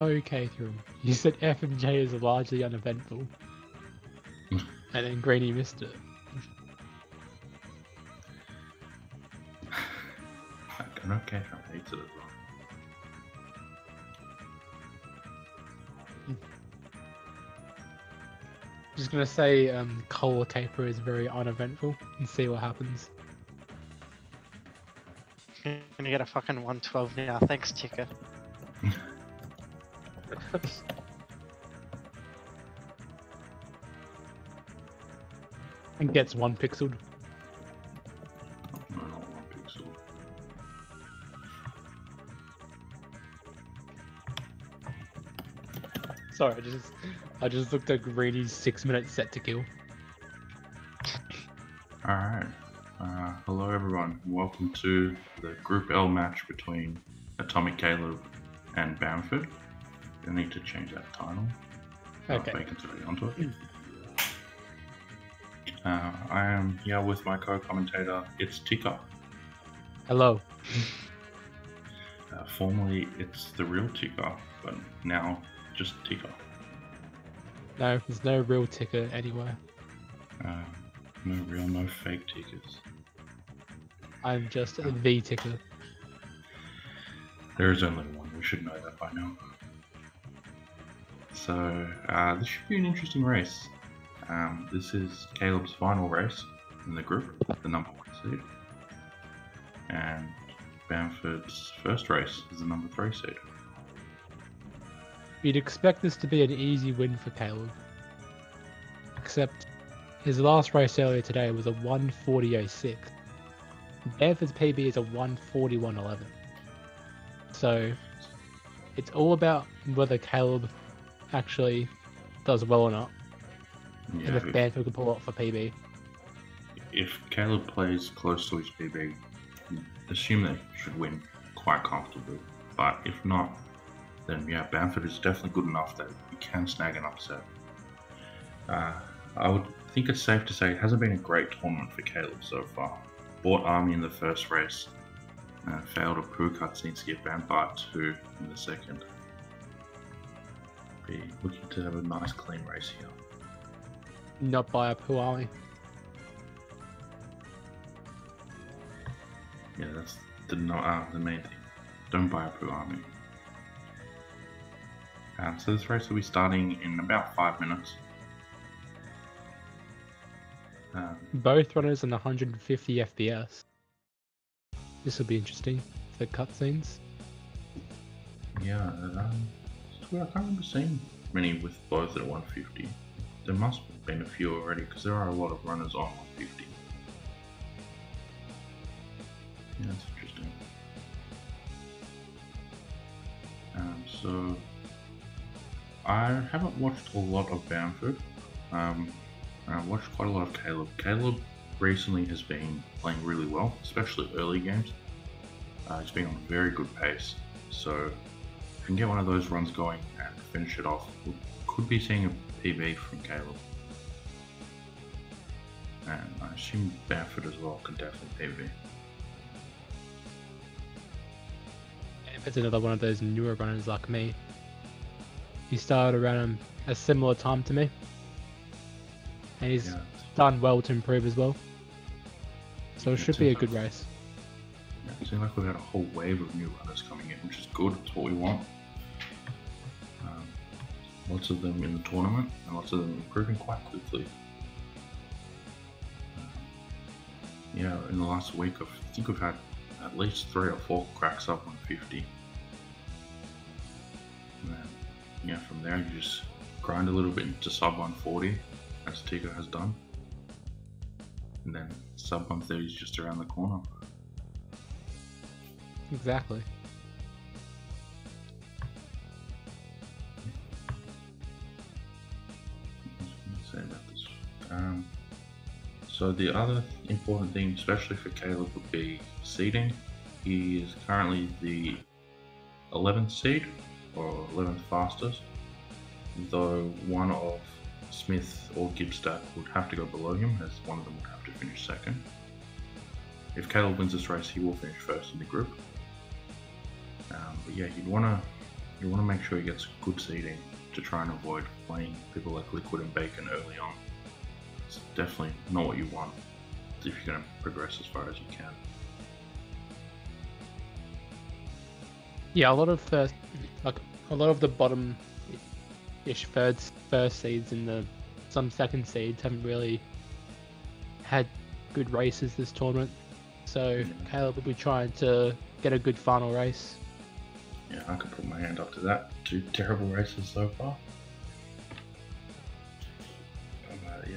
Okay, through. You said F and J is largely uneventful. and then Greeny missed it. I don't know Catherine hates it as well. Just gonna say um, Cola Caper is very uneventful and see what happens. You're gonna get a fucking 112 now. Thanks, Ticker. and gets one pixeled. No, not one pixel. Sorry, I just I just looked at Greeny's six minute set to kill. Alright. Uh, hello everyone. Welcome to the Group L match between Atomic Caleb and Bamford. I need to change that title. Okay. Onto it. Uh, I am here with my co-commentator. It's Tika. Hello. Uh, formerly, it's the real Tika, but now just Tika. No, there's no real ticker anywhere. Uh, no real, no fake tickets. I'm just the ticker. There is only one. We should know that by now. So uh, this should be an interesting race. Um, this is Caleb's final race in the group, the number one seed, and Bamford's first race is the number three seed. You'd expect this to be an easy win for Caleb. Except his last race earlier today was a 140.06. Bamford's PB is a 141.11. So it's all about whether Caleb actually does well or not, Yeah, if if, Bamford can pull off for PB. if Caleb plays close to his PB, assume they should win quite comfortably. But if not, then yeah, Bamford is definitely good enough that he can snag an upset. Uh, I would think it's safe to say it hasn't been a great tournament for Caleb so far. Bought Army in the first race, uh, failed a to get Vampire 2 in the second. Be looking to have a nice clean race here. Not by a Puali. Yeah, that's the no, uh, the main thing. Don't buy a Poo Um, so this race will be starting in about five minutes. Um, Both runners in 150 FPS. This will be interesting for cutscenes. yeah, um, I can't remember seeing many with both at 150. There must have been a few already because there are a lot of runners on 150. Yeah, that's interesting. Um, so I haven't watched a lot of Bamford. Um, I watched quite a lot of Caleb. Caleb recently has been playing really well, especially early games. Uh, he's been on a very good pace. So can get one of those runs going and finish it off, we could be seeing a PB from Caleb. And I assume Bamford as well could definitely PB. If it's another one of those newer runners like me, he started around a similar time to me, and he's Yeah, done well to improve as well. So it should be a good race. yeah, it seems like we've had a whole wave of new runners coming in, which is good. It's what we want. Lots of them in the tournament, and lots of them improving quite quickly. Yeah, in the last week, I've- think we've had at least three or four cracks up on 50. And then, yeah, from there, you just grind a little bit into sub 140, as Tika has done. And then sub 130 is just around the corner. Exactly. So the other important thing, especially for Caleb, would be seeding. He is currently the 11th seed, or 11th fastest, though one of Smith or Gibbstack would have to go below him, as one of them would have to finish second. If Caleb wins this race, he will finish first in the group. Um, but yeah, you'd want to you want to make sure he gets good seeding to try and avoid playing people like Liquid and Bacon early on. It's definitely not what you want if you're going to progress as far as you can. Yeah, a lot of first, like a lot of the bottom ish first first seeds and the some second seeds haven't really had good races this tournament. So Yeah. Caleb will be trying to get a good final race. Yeah, I could put my hand up to that. Two terrible races so far.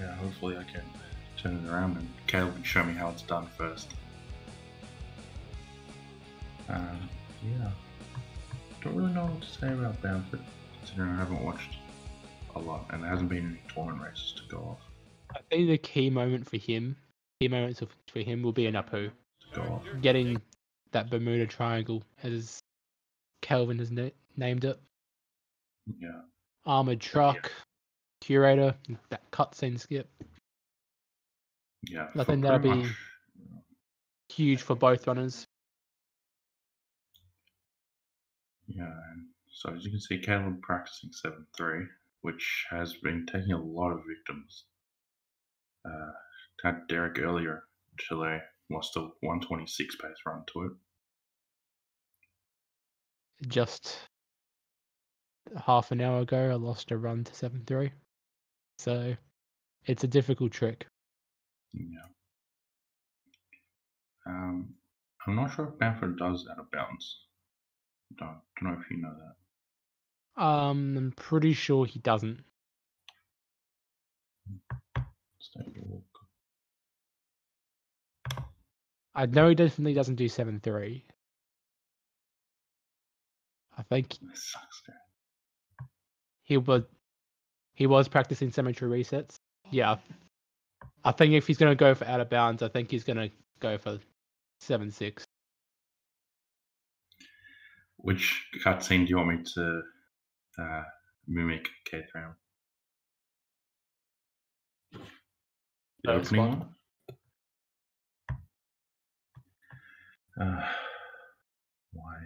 Yeah, hopefully I can turn it around and Caleb can show me how it's done first. Uh, yeah. Don't really know what to say about Bamford, considering I haven't watched a lot and there hasn't been any tournament races to go off. I think the key moment for him, key moments for him will be in Apu. To go off. getting that Bermuda Triangle, as Kelvin has na- named it. Yeah. Armored truck, curator, that cutscene skip. Yeah. I think that'll be- much- Huge for both runners. Yeah, so as you can see, Caleb practicing 7 3, which has been taking a lot of victims. Uh, had Derek earlier, Chile lost a 126 pace run to it. Just half an hour ago, I lost a run to 7 3. So it's a difficult trick. Yeah. Um, I'm not sure if Bamford does out of bounds. Don't, don't know if you know that. Um, I'm pretty sure he doesn't. Let's take a look. I know he definitely doesn't do 7 3. I think This sucks, dude. he was he was practicing cemetery resets. Yeah. I think if he's gonna go for out of bounds, I think he's gonna go for seven six. Which cutscene do you want me to uh, mimic, K3? The First opening one. one? Uh, why?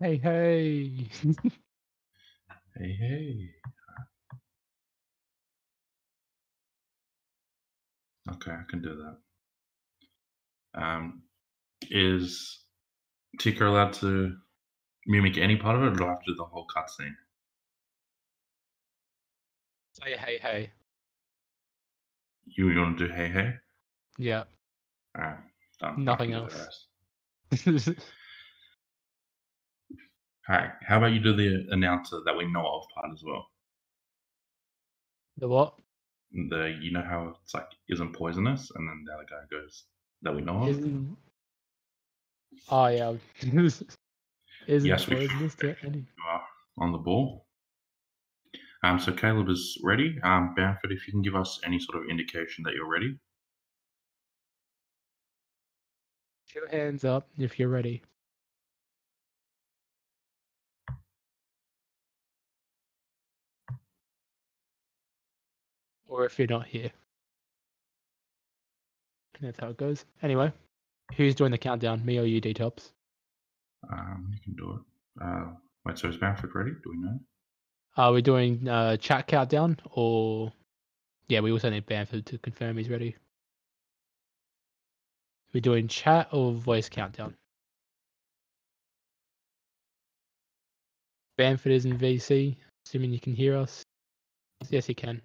Hey hey. Hey, hey. Okay, I can do that. Um, is Ticker allowed to mimic any part of it, or do I have to do the whole cutscene? Say hey hey. You, you want to do hey, hey? Yeah. Alright, done. Nothing can do the else. rest. Alright, how about you do the announcer that we know of part as well? the what? The you know how it's like isn't poisonous, and then the other guy goes that we know of. Isn't... Oh yeah. Isn't Yes, poisonous to any. on the ball. Um, so Caleb is ready. Um, Bamford, if you can give us any sort of indication that you're ready. Your hands up if you're ready. Or if you're not here. That's how it goes. Anyway, who's doing the countdown? Me or you, D-Tops? Um, you can do it. Uh, wait, so is Bamford ready? Do we know? Are we doing uh, chat countdown or yeah, we also need Bamford to confirm he's ready. We're doing chat or voice countdown. Bamford is in VC, assuming you can hear us. Yes, he can.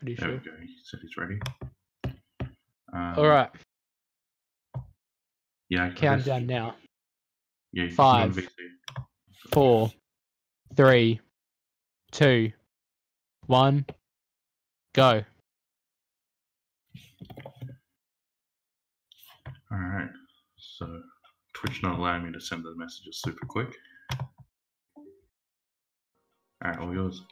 Pretty There sure. we go. He said he's ready. Um, All right, Yeah. Countdown now. Yeah. Five. Four, three, two, one, go. All right. So Twitch not allowing me to send the messages super quick. All right, all yours.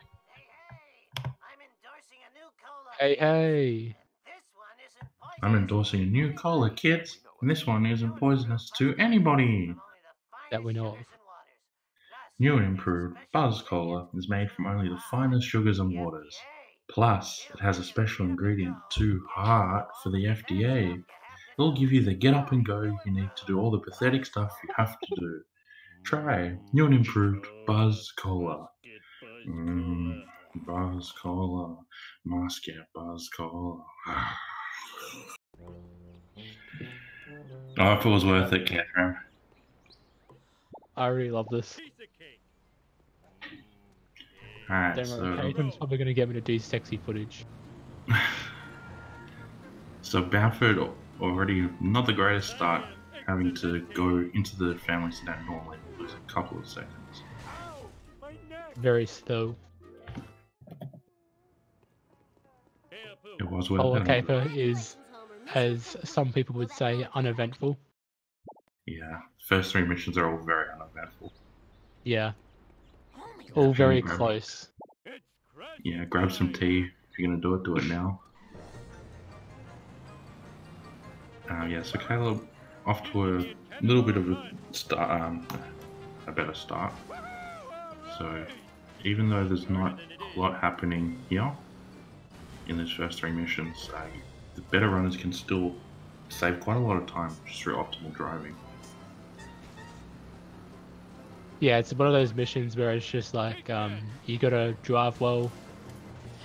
I'm endorsing a new cola. Hey, hey. This one isn't I'm endorsing a new cola, kids. And this one isn't poisonous to anybody. That we know of. New and improved Buzz Cola is made from only the finest sugars and waters. Plus, it has a special ingredient too hard for the FDA. It'll give you the get up and go you need to do all the pathetic stuff you have to do. try new and improved Buzz Cola. Mm, Buzz Cola. Must get Buzz Cola. oh, it was worth it, Catherine. I really love this. Alright, Don't so. Caitlin's probably gonna get me to do sexy footage. So Bamford already not the greatest start, having to go into the family stand normally lose a couple of seconds. Very slow. It was worth Polar it. caper is, as some people would say, uneventful. Yeah, first three missions are all very uneventful. Yeah, all very grab- close. Yeah, grab some tea if you're gonna do it. Do it now. Uh, yeah, so Caleb off to a little bit of a start, um, a better start. So even though there's not a lot happening here in these first three missions, uh, the better runners can still save quite a lot of time just through optimal driving. Yeah, it's one of those missions where it's just like um, you gotta drive well,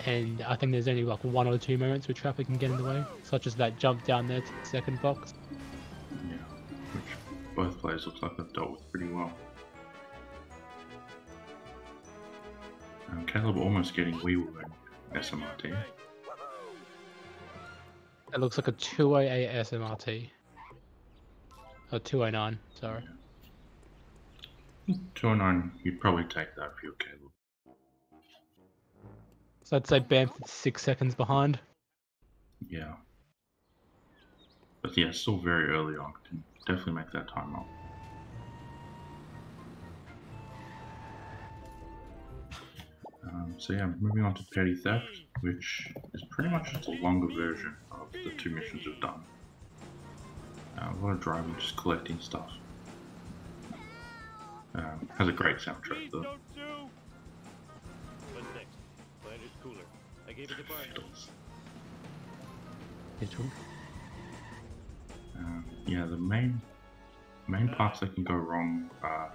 and I think there's only like one or two moments where traffic can get in the way, such as that jump down there to the second box. Yeah, which both players looks like they've dealt with pretty well. Um, Caleb almost getting woo in SMRT. It looks like a 208 SMRT. Or 209, sorry. 209, you'd probably take that if you're Caleb. So I'd say Bamford's six seconds behind. Yeah. But yeah, still very early on. Can definitely make that time up. Um, so yeah, moving on to Petty Theft, which is pretty much just a longer version of the two missions we've done. Uh, a lot of driving, just collecting stuff. Um, has a great soundtrack though. What's next? Cooler. I gave it to Barney. Fiddles. Um, yeah, the main main parts that can go wrong are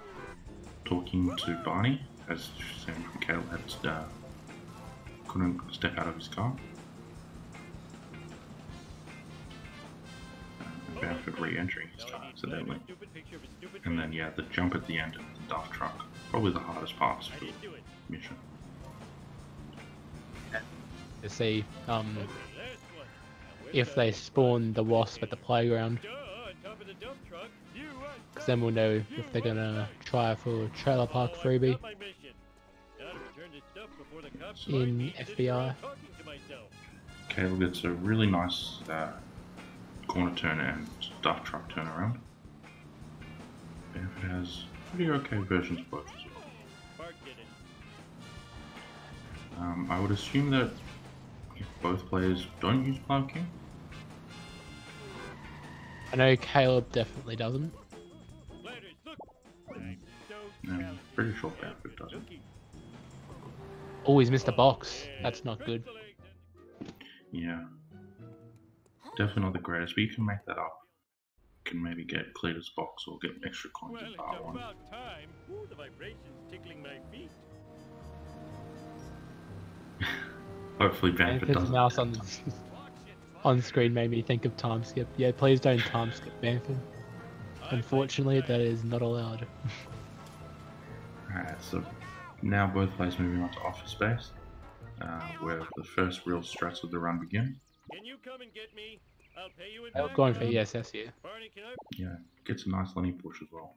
talking to Barney, as Sam from Caleb had uh, couldn't step out of his car. Uh, and Bamford re-entering his car accidentally. Stupid picture of a stupid And then yeah, the jump at the end of the Duff truck, probably the hardest part I for the didn't do it. mission. To see um, Okay, last one. Now, where's if they spawn the wasp at the playground, Duh, on top of the dump truck. You are because then we'll know if they're gonna try for a trailer park freebie. In FBI. around talking to myself. Caleb gets a really nice uh, corner turn and Duff truck turnaround. Bamford has pretty okay versions of both as well. Park did it. Um, I would assume that if both players don't use Plow King, I know Caleb definitely doesn't. I'm so I'm proud. pretty sure Bamford doesn't. Always missed a box. That's not good. the legs and- Yeah. Definitely not the greatest, but you can make that up. You can maybe get Cletus box or get extra coins Well, part one. time. Ooh, the vibrations tickling my feet. Hopefully Bamford doesn't. mouse on on screen made me think of time skip. Yeah, please don't time skip Bamford. Unfortunately, that is not allowed. Alright, so now both players moving on to office space, uh, where the first real stress of the run begin. Can you come and get me? I'll pay you in I'm going for. ESS here. Barney, I? Yeah, gets a nice Lenny push as well.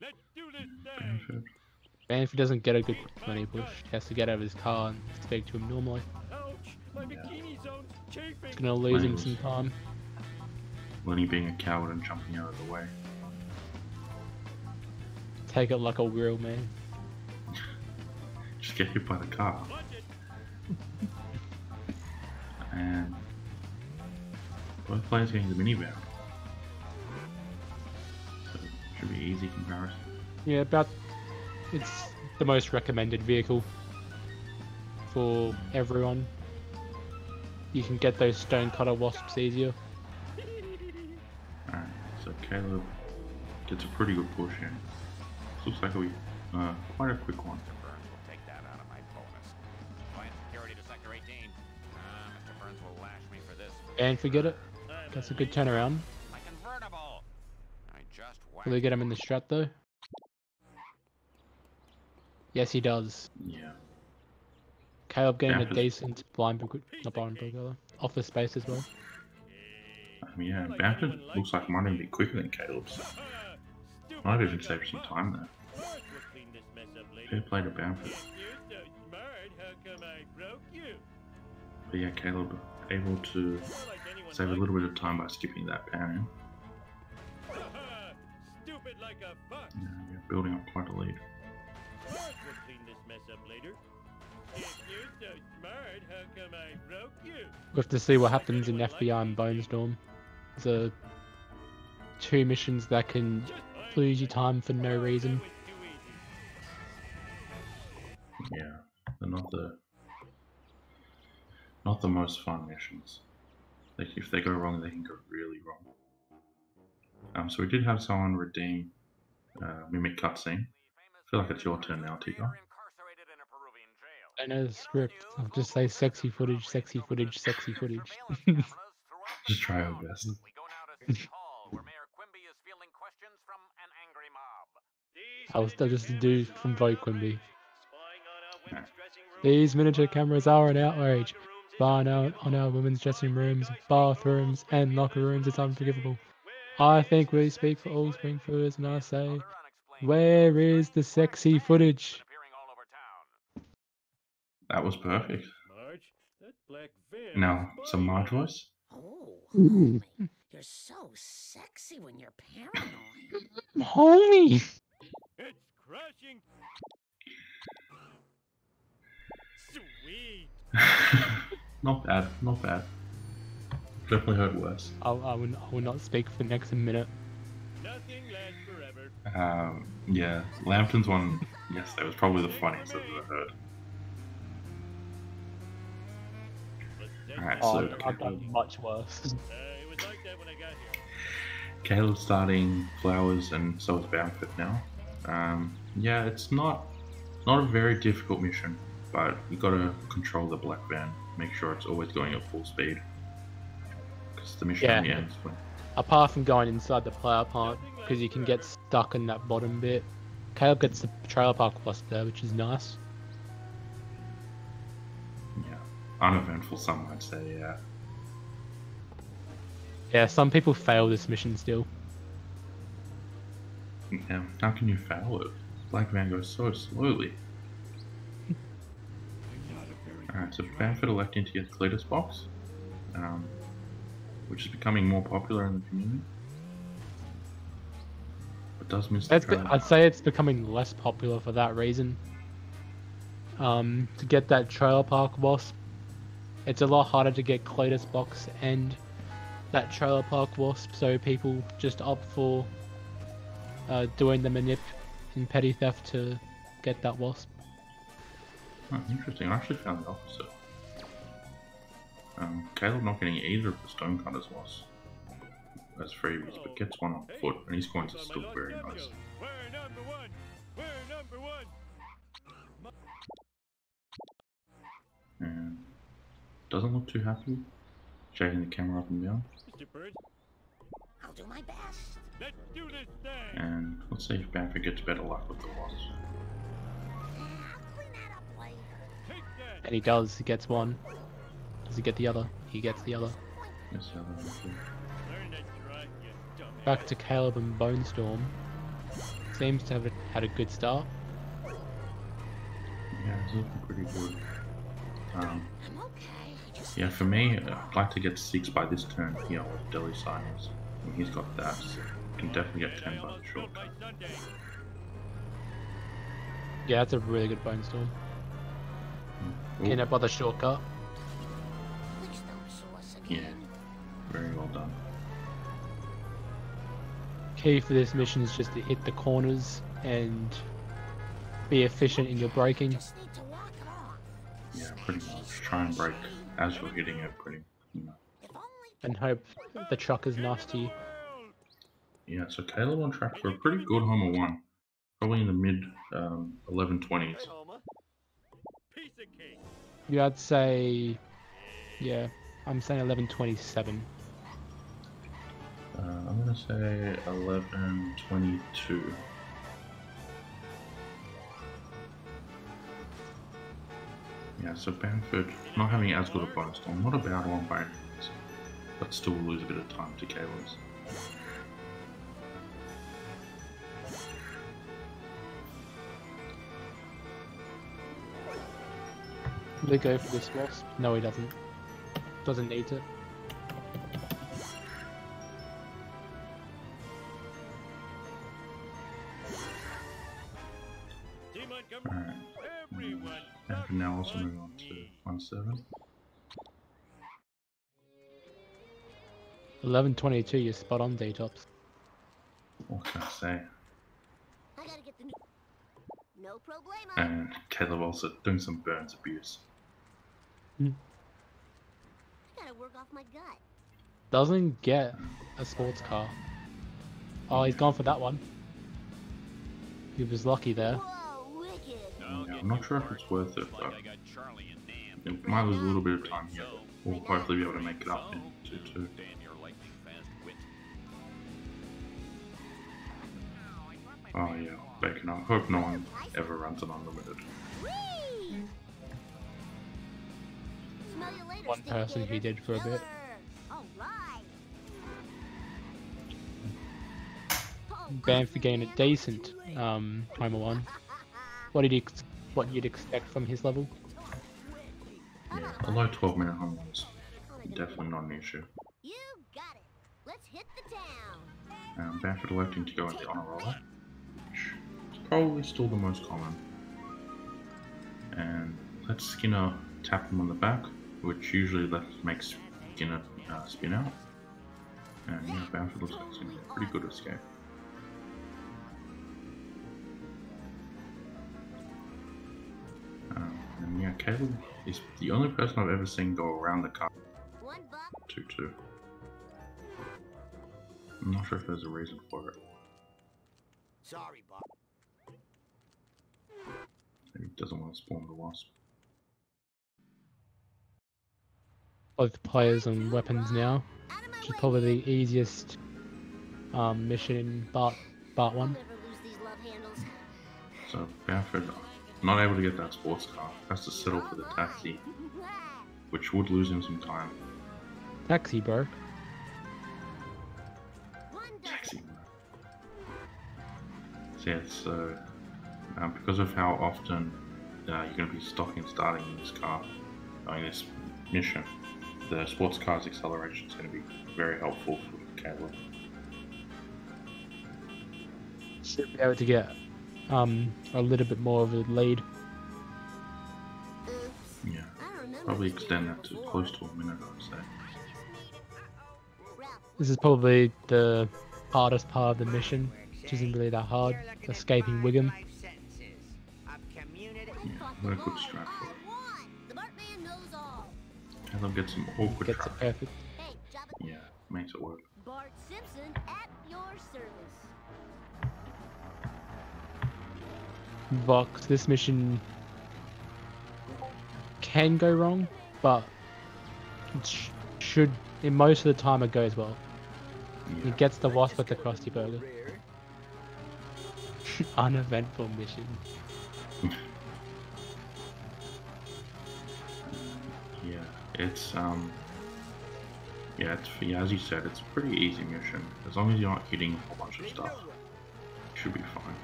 Let's do this thing. Bamford. Bamford doesn't get a good money push. He has to get out of his car and speak to him normally. Ouch! My bikini zone's chafing. It's gonna lose him Nice. some time. Lenny being a coward and jumping out of the way. Take it like a real man. Just get hit by the car. And both players getting the minivan. So should be easy comparison. Yeah, about it's the most recommended vehicle for everyone. You can get those stone cutter wasps easier. Alright, so Caleb gets a pretty good push in. Looks like we uh, quite a quick one. Mr. Burns will take that out of my bonus. Deploying security to Sector 18. Ah, Mr. Burns will lash me for this. And forget it. That's a a good turnaround. My convertible! I just Will they get him in the strut though? Yes, he does. Yeah. Caleb getting a decent blind book, not blind book, office space as well. Um, yeah, Bamford looks like might even be quicker than Caleb's. Might have even save some time there. Fair play to Bamford. You're? But yeah, Caleb able to save a little bit of time by skipping that pan. Stupid like a. Yeah, we're building up quite a lead. Mark will clean this mess up later. If you're so smart, how come I broke you? We have to see what happens in FBI and Bone Storm. The two missions that can lose you time for no reason. Yeah, they're not the not the most fun missions. Like if they go wrong, they can go really wrong. Um, so we did have someone redeem uh, mimic cutscene. I feel like it's your turn now, Tika. I know the script. I'll just say sexy footage, sexy footage, sexy footage. Just try our best. We go now to City Hall, where Mayor Quimby is fielding questions from an angry mob. I was still just a dude from Vogue Quimby. Spying on our women's dressing rooms, These miniature cameras are an outrage. locker rooms, Spying out on our women's dressing rooms, bathrooms, and locker rooms is unforgivable. I think we speak for all Springfielders and I say, where is the sexy footage? appearing all over town. That was perfect. Marge, that black van Now, some spying Marge on voice. Oh, you're so sexy when you're paranoid. Homie! It's crashing. not bad, not bad. Definitely heard worse. I, I, will, I will not speak for the next minute. Nothing lasts forever. Um, yeah, Lambton's one yesterday was probably the funniest I've ever heard. Let's Alright. Oh, so I've, I've done much worse. Uh, it was like that when I got here. Caleb's starting flowers, and so is Bamford now. Um, yeah, it's not not a very difficult mission, but you got to control the black van. Make sure it's always going at full speed, because the mission Yeah. ends when Apart from going inside the power plant, because you can get stuck in that bottom bit. Caleb gets the trailer park plus there, which is nice. yeah, uneventful. Some might say, yeah. Yeah, some people fail this mission still. Yeah, how can you fail it? Black van goes so slowly. Alright, so Bamford electing to get the Cletus box, um, which is becoming more popular in the community. But does miss the That's. I'd say it's becoming less popular for that reason. Um, to get that trailer park wasp, it's a lot harder to get Cletus box and that trailer park wasp, so people just opt for uh, doing the manip and petty theft to get that wasp. Oh, interesting. I actually found the opposite. Um, Caleb not getting either of the stonecutters was as freebies, but gets one on foot, and his coins are still very nice. We're number one. We're number one. And doesn't look too happy, shaking the camera up and down. Mr. I'll do my best. let's do this thing. And let's see if Bamford gets better luck with the wasp. And he does, he gets one. Does he get the other? He gets the other. Yes, the other one too. Learn to drive, you dumbass. Back to Caleb and Bone Storm. Seems to have had a good start. Yeah, it's looking pretty good. Um, I'm okay. I just yeah, for me, uh, I'd like to get six by this turn here with Delhi Sinus. When he's got that, can definitely get ten by the almost spilled shortcut. Yeah, that's a really good Bone Storm. Ooh, Getting up by the shortcut. please don't sue us Yeah. very well done. Key for this mission is just to hit the corners and be efficient in your braking. Just need to walk it off. Yeah, pretty much. Try and break as you're hitting it, pretty. You know. And hope the truck is nice to you. Yeah, so Caleb on track for a pretty good Homer one. Probably in the mid um, 1120s. Yeah, I'd say, yeah, I'm saying 1127. Uh, I'm gonna say 1122. Yeah, so Bamford not having as good a Bone Storm, not a bad one by but still lose a bit of time to Caleb's. Will he go for this boss? No, he doesn't. Doesn't need to. Team Alright, Everyone. Bamford now also moving on to 1-7. 1122, you're spot on, D-Tops. What can I say? I gotta get the new. No problemo. And Caleb also doing some Burns abuse. Hmm. I gotta work off my gut. Doesn't get a sports car. Oh, he's gone for that one. He was lucky there. Whoa. I'll Yeah, get I'm not sure if it's worth it, Looks like but I got Charlie and Nam. it might lose a little bit of time here. We'll hopefully be able to make it up in 2-2. stand your lightning fast wit. Oh yeah, I hope no one ever runs an unlimited. Whee! Smell you later, One person he did for a bit. Right. Oh, getting a decent um, Homer one. What did you ex- what you'd expect from his level? Yeah, a low 12 minute home runs. Definitely not an issue. You got it. Let's hit the town. Um, Bamford electing to go in the honor is probably still the most common. And let Skinner tap him on the back, which usually let, makes Skinner uh, spin out. And yeah, Bamford looks like he's going to get a pretty good escape. Um, and yeah, Caleb is the only person I've ever seen go around the car One buck. 2 2. I'm not sure if there's a reason for it. Sorry, Bob. Doesn't want to spawn the wasp. Both players and weapons now. Out of my Which is probably the easiest um, mission in Bart Bart one. never lose these love handles. So Bamford not able to get that sports car, has to settle for the taxi, which would lose him some time. Taxi, bro. Taxi. So yeah, so um, because of how often uh, you're going to be stopping and starting in this car, in this mission, the sports car's acceleration is going to be very helpful for Caleb. Should be able to get um, a little bit more of a lead. Yeah, I don't remember probably extend that to before. close to a minute, I'd say. This is probably the hardest part of the mission, which isn't really that hard. Escaping Wiggum. I Yeah, fought what a them good all. strike I for it. won. The Bartman knows all. Caleb gets some awkward Gets it traffic. perfect. Yeah, makes it work. Bart Simpson at your service. Vox, this mission can go wrong, but it sh- should, in most of the time, it goes well. He Yeah. gets the wasp at the Krusty Burger. Uneventful mission. It's um, yeah, it's yeah, as you said, it's a pretty easy mission. As long as you're not hitting a whole bunch of stuff, you should be fine.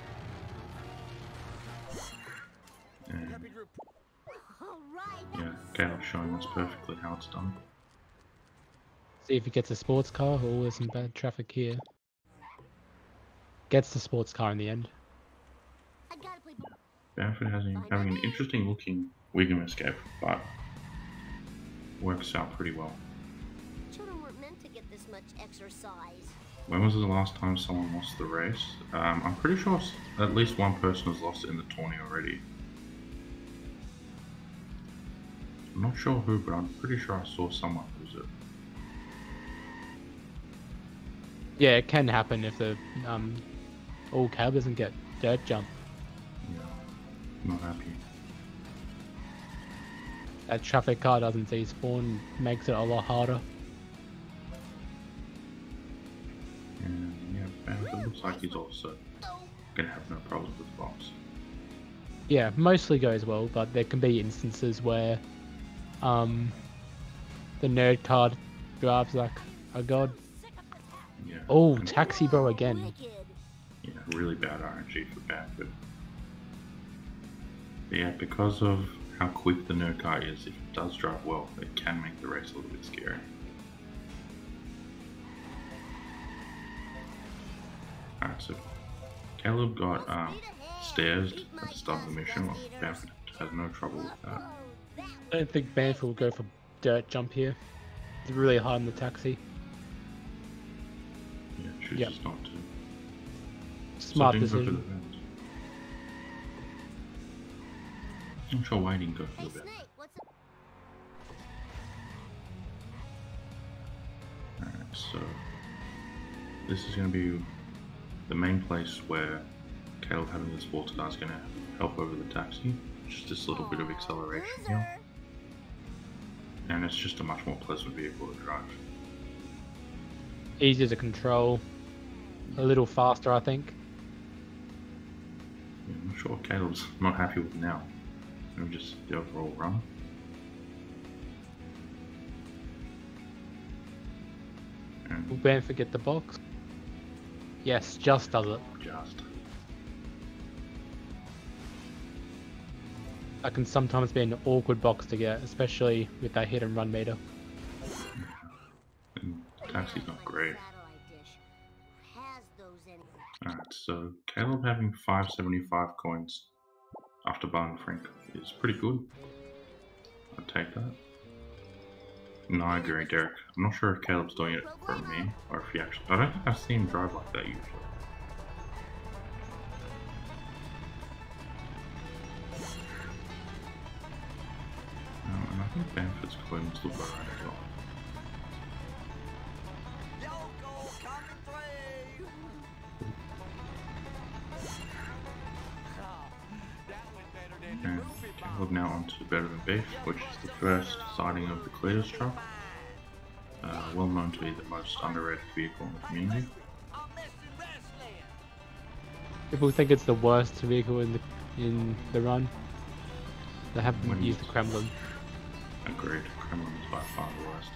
And yeah, Caleb's showing us perfectly how it's done. See if he gets a sports car. Oh, there's some bad traffic here. Gets the sports car in the end. I gotta play. b- Bamford has having an interesting looking Wiggum escape, but works out pretty well. Children weren't meant to get this much exercise. When was the last time someone lost the race? Um, I'm pretty sure at least one person has lost it in the tourney already. I'm not sure who, but I'm pretty sure I saw someone lose it. Yeah, it can happen if the um, all cab doesn't get dirt jump. Yeah. Not happy. That traffic car doesn't despawn makes it a lot harder. Yeah, looks like he's also gonna have no problems with bombs. Yeah, mostly goes well, but there can be instances where um, the nerd card drives like a god. Yeah. Oh, taxi bro again. Yeah, really bad RNG for Bamford. But yeah, because of how quick the nerd car is, if it does drive well, it can make the race a little bit scary. Alright, so Caleb got um, stairs at the start of the mission, while Bamford has no trouble with that. I don't think Bamford will go for dirt jump here. It's really hard on the taxi. Yeah, chooses Yep. not to. Smart so didn't go for decision. I'm sure why he didn't go for Hey, the vent. Snake, what's up? Alright, so this is going to be the main place where Caleb having the sports car is going to help over the taxi. Just this little bit of acceleration here. And it's just a much more pleasant vehicle to drive. Easier to control. A little faster, I think. Yeah, I'm not sure what Caleb's not happy with now. Maybe just the overall run. Will And Bamford get the box? Yes, just does it. just. That can sometimes be an awkward box to get, especially with that hit and run meter. Taxi's not great. Satellite dish. Has those any? Alright, so Caleb having 575 coins after Barn Frank is pretty good. I'd take that. No, I agree, Derek. I'm not sure if Caleb's doing it for me or if he actually. I don't think I've seen him drive like that usually. Um, and I think Bamford's coins look alright as well. Loco Better Than Beef, which is the first sighting of the Cletus truck. Uh, well known to be the most underrated vehicle in the community. I'm missing wrestling. People think it's the worst vehicle in the in the run. They haven't When used the Kremlin. Agreed, Kremlin is by far the worst.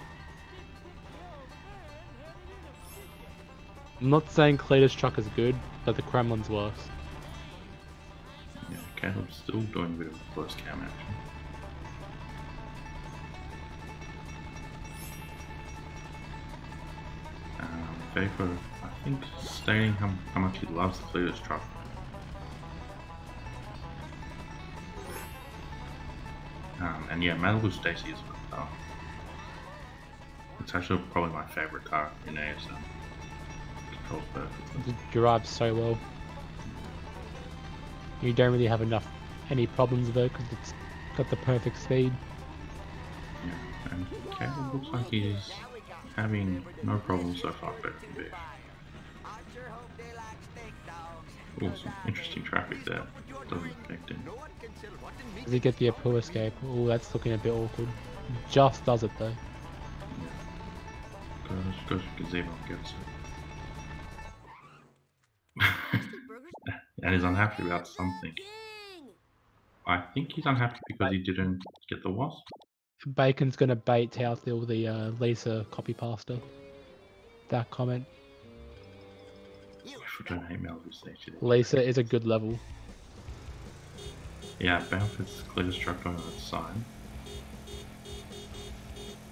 I'm not saying Cletus truck is good, but the Kremlin's worse. Yeah, Caleb's still doing a bit of a close cam action. Vapor, I think, stating how, how much he loves to play this truck. Um, and yeah, Malibu Stacy is a. It's actually probably my favorite car in ASM. Controls perfectly. It drives so well. You don't really have enough any problems with it because it's got the perfect speed. Yeah, and looks like he's having no problems so far better than Beef. I sure hope they like steak dogs. Oh, some interesting traffic there. Doesn't affect him. No one can tell what in Does he get the Apu escape? Oh, that's looking a bit awkward. Just does it though. Goes, goes for gazebo, gets it. And he's unhappy about something. I think he's unhappy because he didn't get the wasp. Bacon's gonna bait out the, all the uh, Lisa copy pasta. That comment. Hate Malibu Lisa is a good level. Yeah, Bamford's Cletus truck on the side.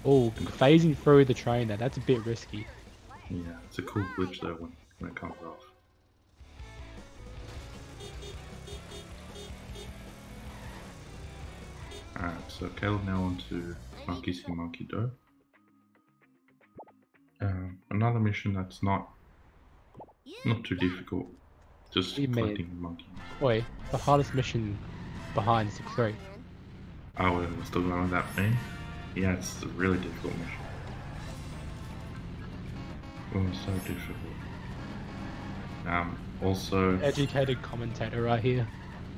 Oh, phasing through the train there, that's a bit risky. Yeah, it's a cool glitch though when, when it comes off. Alright, so Caleb now on to Monkey See Monkey Do. Um, another mission that's not not too difficult. Just We made- collecting monkeys. Wait, the hardest mission behind 6-3. Oh, we're we're still going with that thing? Yeah, it's a really difficult mission. Oh, so difficult. Um, also, Educated commentator right here.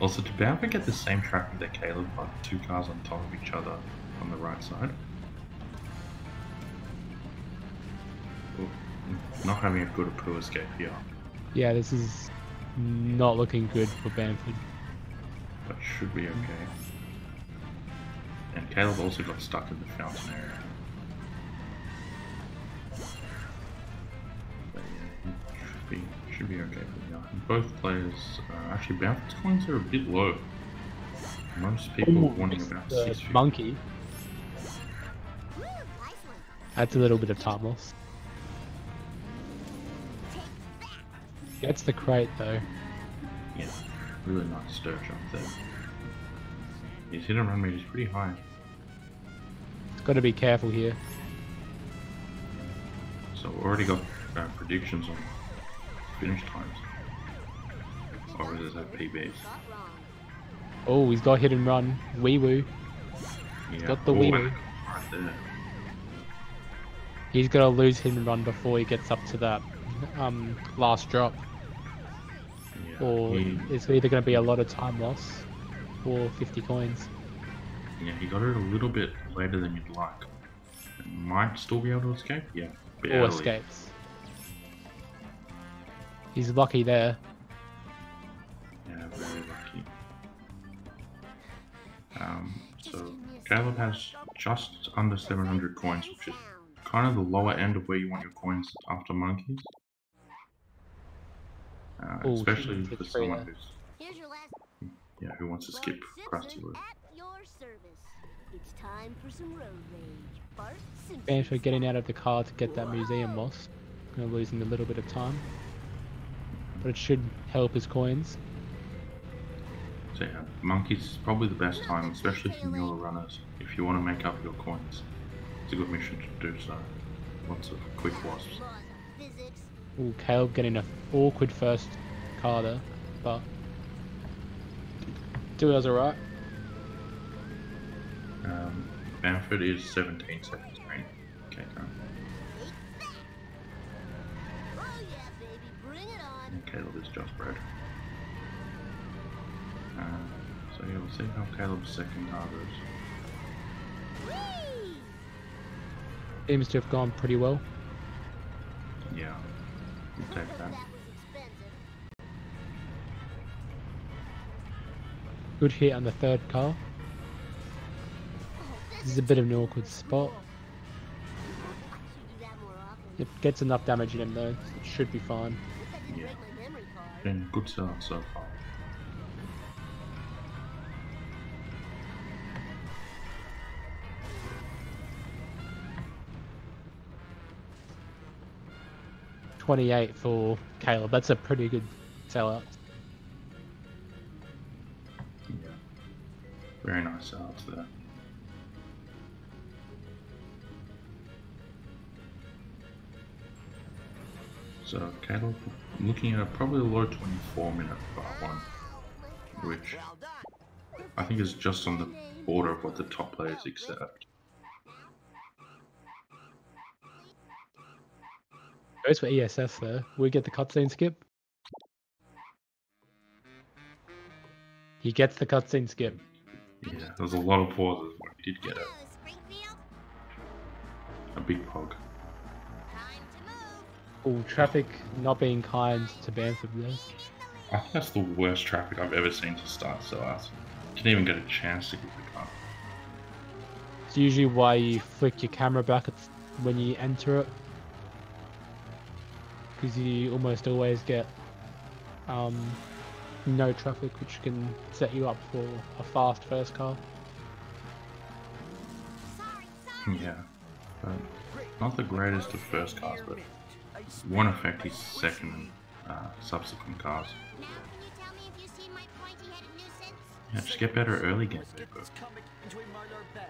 also, did Bamford get the same tracking that Caleb got? Two cars on top of each other on the right side. Oh, not having a good Apu escape here, Yeah, this is not looking good for Bamford. but should be okay. And Caleb also got stuck in the fountain area. But yeah, should be should be okay. Both players, uh, actually, Bamford's coins are a bit low. Most people Ooh, wanting about the 650. monkey. Woo. That's a little bit of time loss. Gets the crate though. Yeah, really nice stir jump there. His hit and run rate is pretty high. It's got to be careful here. So we already got uh, predictions on finish times. Or is it? Got wrong. Oh, he's got hit and run. Wee woo. Yeah. got the oh, wee woo. Right. He's got to lose hit and run before he gets up to that um, last drop. Yeah. Or he, it's either going to be a lot of time loss or 50 coins. yeah, he got it a little bit later than you'd like. Might still be able to escape? Yeah. Or escapes. He's lucky there. Yeah, very lucky. Um, so Caleb has just under 700 coins, which is kind of the lower end of where you want your coins after monkeys. Uh, Ooh, especially for someone there. who's Here's your last yeah who wants to Bart skip Krusty Simpson Road. at your service. It's time for some road rage. Bart Simpson. Getting out of the car to get that museum loss. Gonna losing a little bit of time. But it should help his coins. So yeah, monkeys is probably the best time, especially for newer runners. If you want to make up your coins, it's a good mission to do so. Lots of quick wasps. Laws. Ooh, Caleb getting a awkward first car there, but two does alright. Um, Bamford is 17 seconds behind. Okay, Take that. Yeah, baby, bring it on. and Caleb is just bred. So yeah, we'll see how Caleb's second car goes. Seems to have gone pretty well. Yeah, we'll take that. That was expensive. Good hit on the third car. Oh, This is a bit of an awkward spot. Should do that more often. It gets enough damage in him though. so It should be fine. Hope Yeah. break my memory card. Been good start so far. Twenty-eight for Caleb. That's a pretty good sellout. Yeah, very nice outs there. So Caleb looking at probably a low 24 minute bar one, which I think is just on the border of what the top players accept. Goes for ESS there. We get the cutscene skip. He gets the cutscene skip. Yeah, there's a lot of pauses when he did get it. A big pog. Time to move. All traffic not being kind to Bamford there. I think that's the worst traffic I've ever seen to start Cell-Outs. Didn't even get a chance to get the car. It's usually why you flick your camera back when you enter it. Because you almost always get um, no traffic, which can set you up for a fast first car. Sorry, sorry. Yeah, but not the greatest of first cars, but won't affect his second and uh, subsequent cars. Now, can you tell me if you've seen my pointy-headed nuisance? Yeah, just get better early game, Let's get Vapor. this comic into a Mylar bag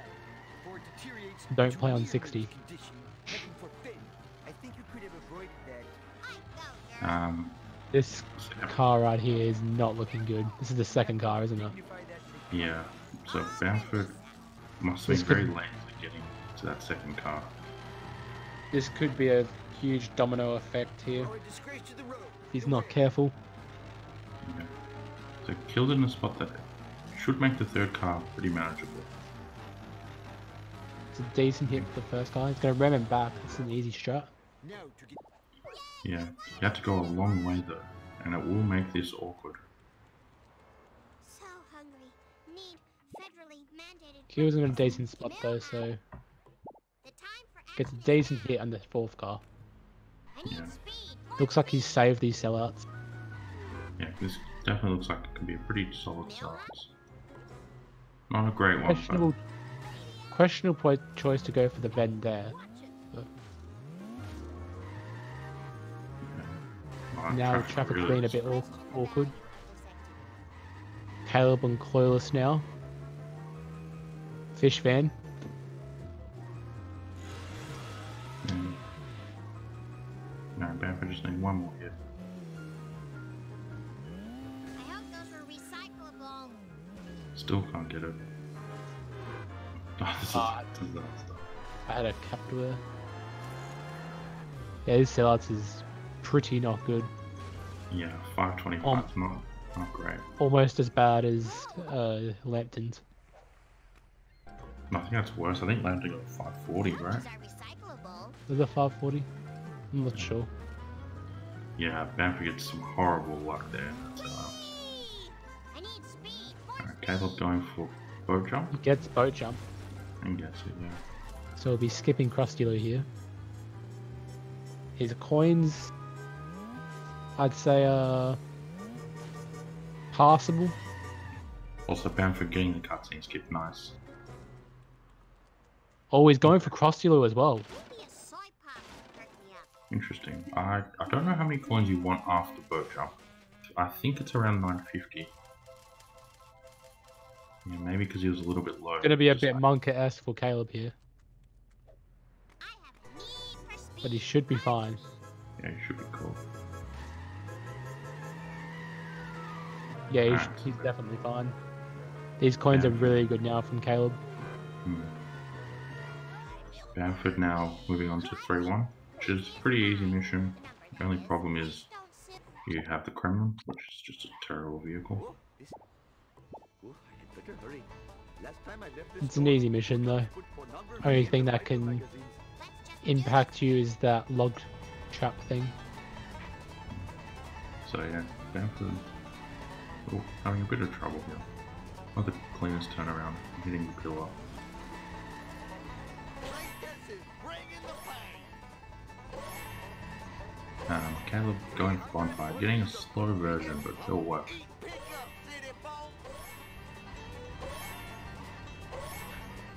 before it deteriorates Don't play on 60. Um, This car right here is not looking good. This is the second car, isn't it? Dignify that thing. yeah, so Bamford must be very could- late getting to that second car. This could be a huge domino effect here You're a disgrace to the road. if he's not careful. Yeah. So killed in a spot that should make the third car pretty manageable. It's a decent hit for the first car. He's going to ram him back. It's an easy strat. Now to get Yeah, you have to go a long way though, and it will make this awkward. So hungry. Need federally mandated. He was in a breakfast. decent spot though, so time. The time for gets a decent hit on the fourth car. Yeah. Looks like he's saved these sellouts. Yeah, this definitely looks like it could be a pretty solid size. Not a great one, but Questionable, questionable choice to go for the bend there. Now traffic traffic's really been a bit awkward. Caleb and Clueless now. Fish van. Mm. No, Bamford just need one more hit. I hope those were recyclable. Still can't get it. Oh, this is Ah. disaster. I had a there. Yeah, this sellouts is pretty not good. Yeah, 525 Um, is not, not great. Almost as bad as uh, Lampton's. I think that's worse. I think Lambda got 540, right? Is are it 540? I'm not sure. Yeah, Bamford gets some horrible luck there. So, uh, I need alright. Caleb going for boat jump He gets boat jump, and gets it, yeah. so he'll be skipping Crustilo here. His coins, I'd say, uh, passable. Also, Bamford getting the cutscene skip, nice. Oh, he's going for Crustilo as well. Maybe a soy pop would perk me up. Interesting. I, I don't know how many coins you want after boat jump. I think it's around 950. Yeah, maybe because he was a little bit low. Gonna be a bit like- Monka-esque for Caleb here, I have a need for speed. but he should be fine. Yeah, he should be cool. Yeah, he's, he's definitely fine. These coins are really good now from Caleb. Hmm. Bamford now moving on to 3-1, which is a pretty easy mission. The only problem is you have the Kremlin, which is just a terrible vehicle. This. I had better hurry. Last time I left this It's an easy mission though. Only thing that can magazines. Let's just Impact you is that log trap thing. So yeah, Bamford having a bit of trouble here. Not the cleanest turnaround, hitting the pillar. Um, Caleb going for bonfire, getting a slow version, but still works.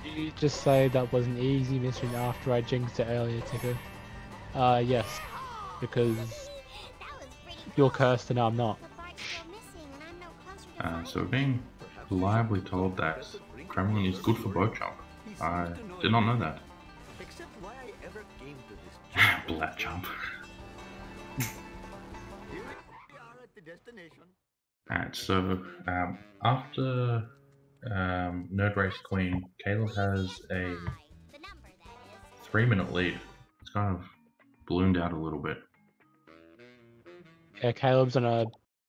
You just say that was an easy mission after I jinxed it earlier, Ticker. Uh, yes, because you're cursed and I'm not. Uh, the so being reliably told that Kremlin is good for boat jump. I did not know that. Except why I ever came to this. Blat jump. Here we are at the destination. Alright, so um, after um, Nerd Race Queen, Caleb has a Five. The number, that is. three minute lead. It's kind of ballooned out a little bit. Yeah, Caleb's on a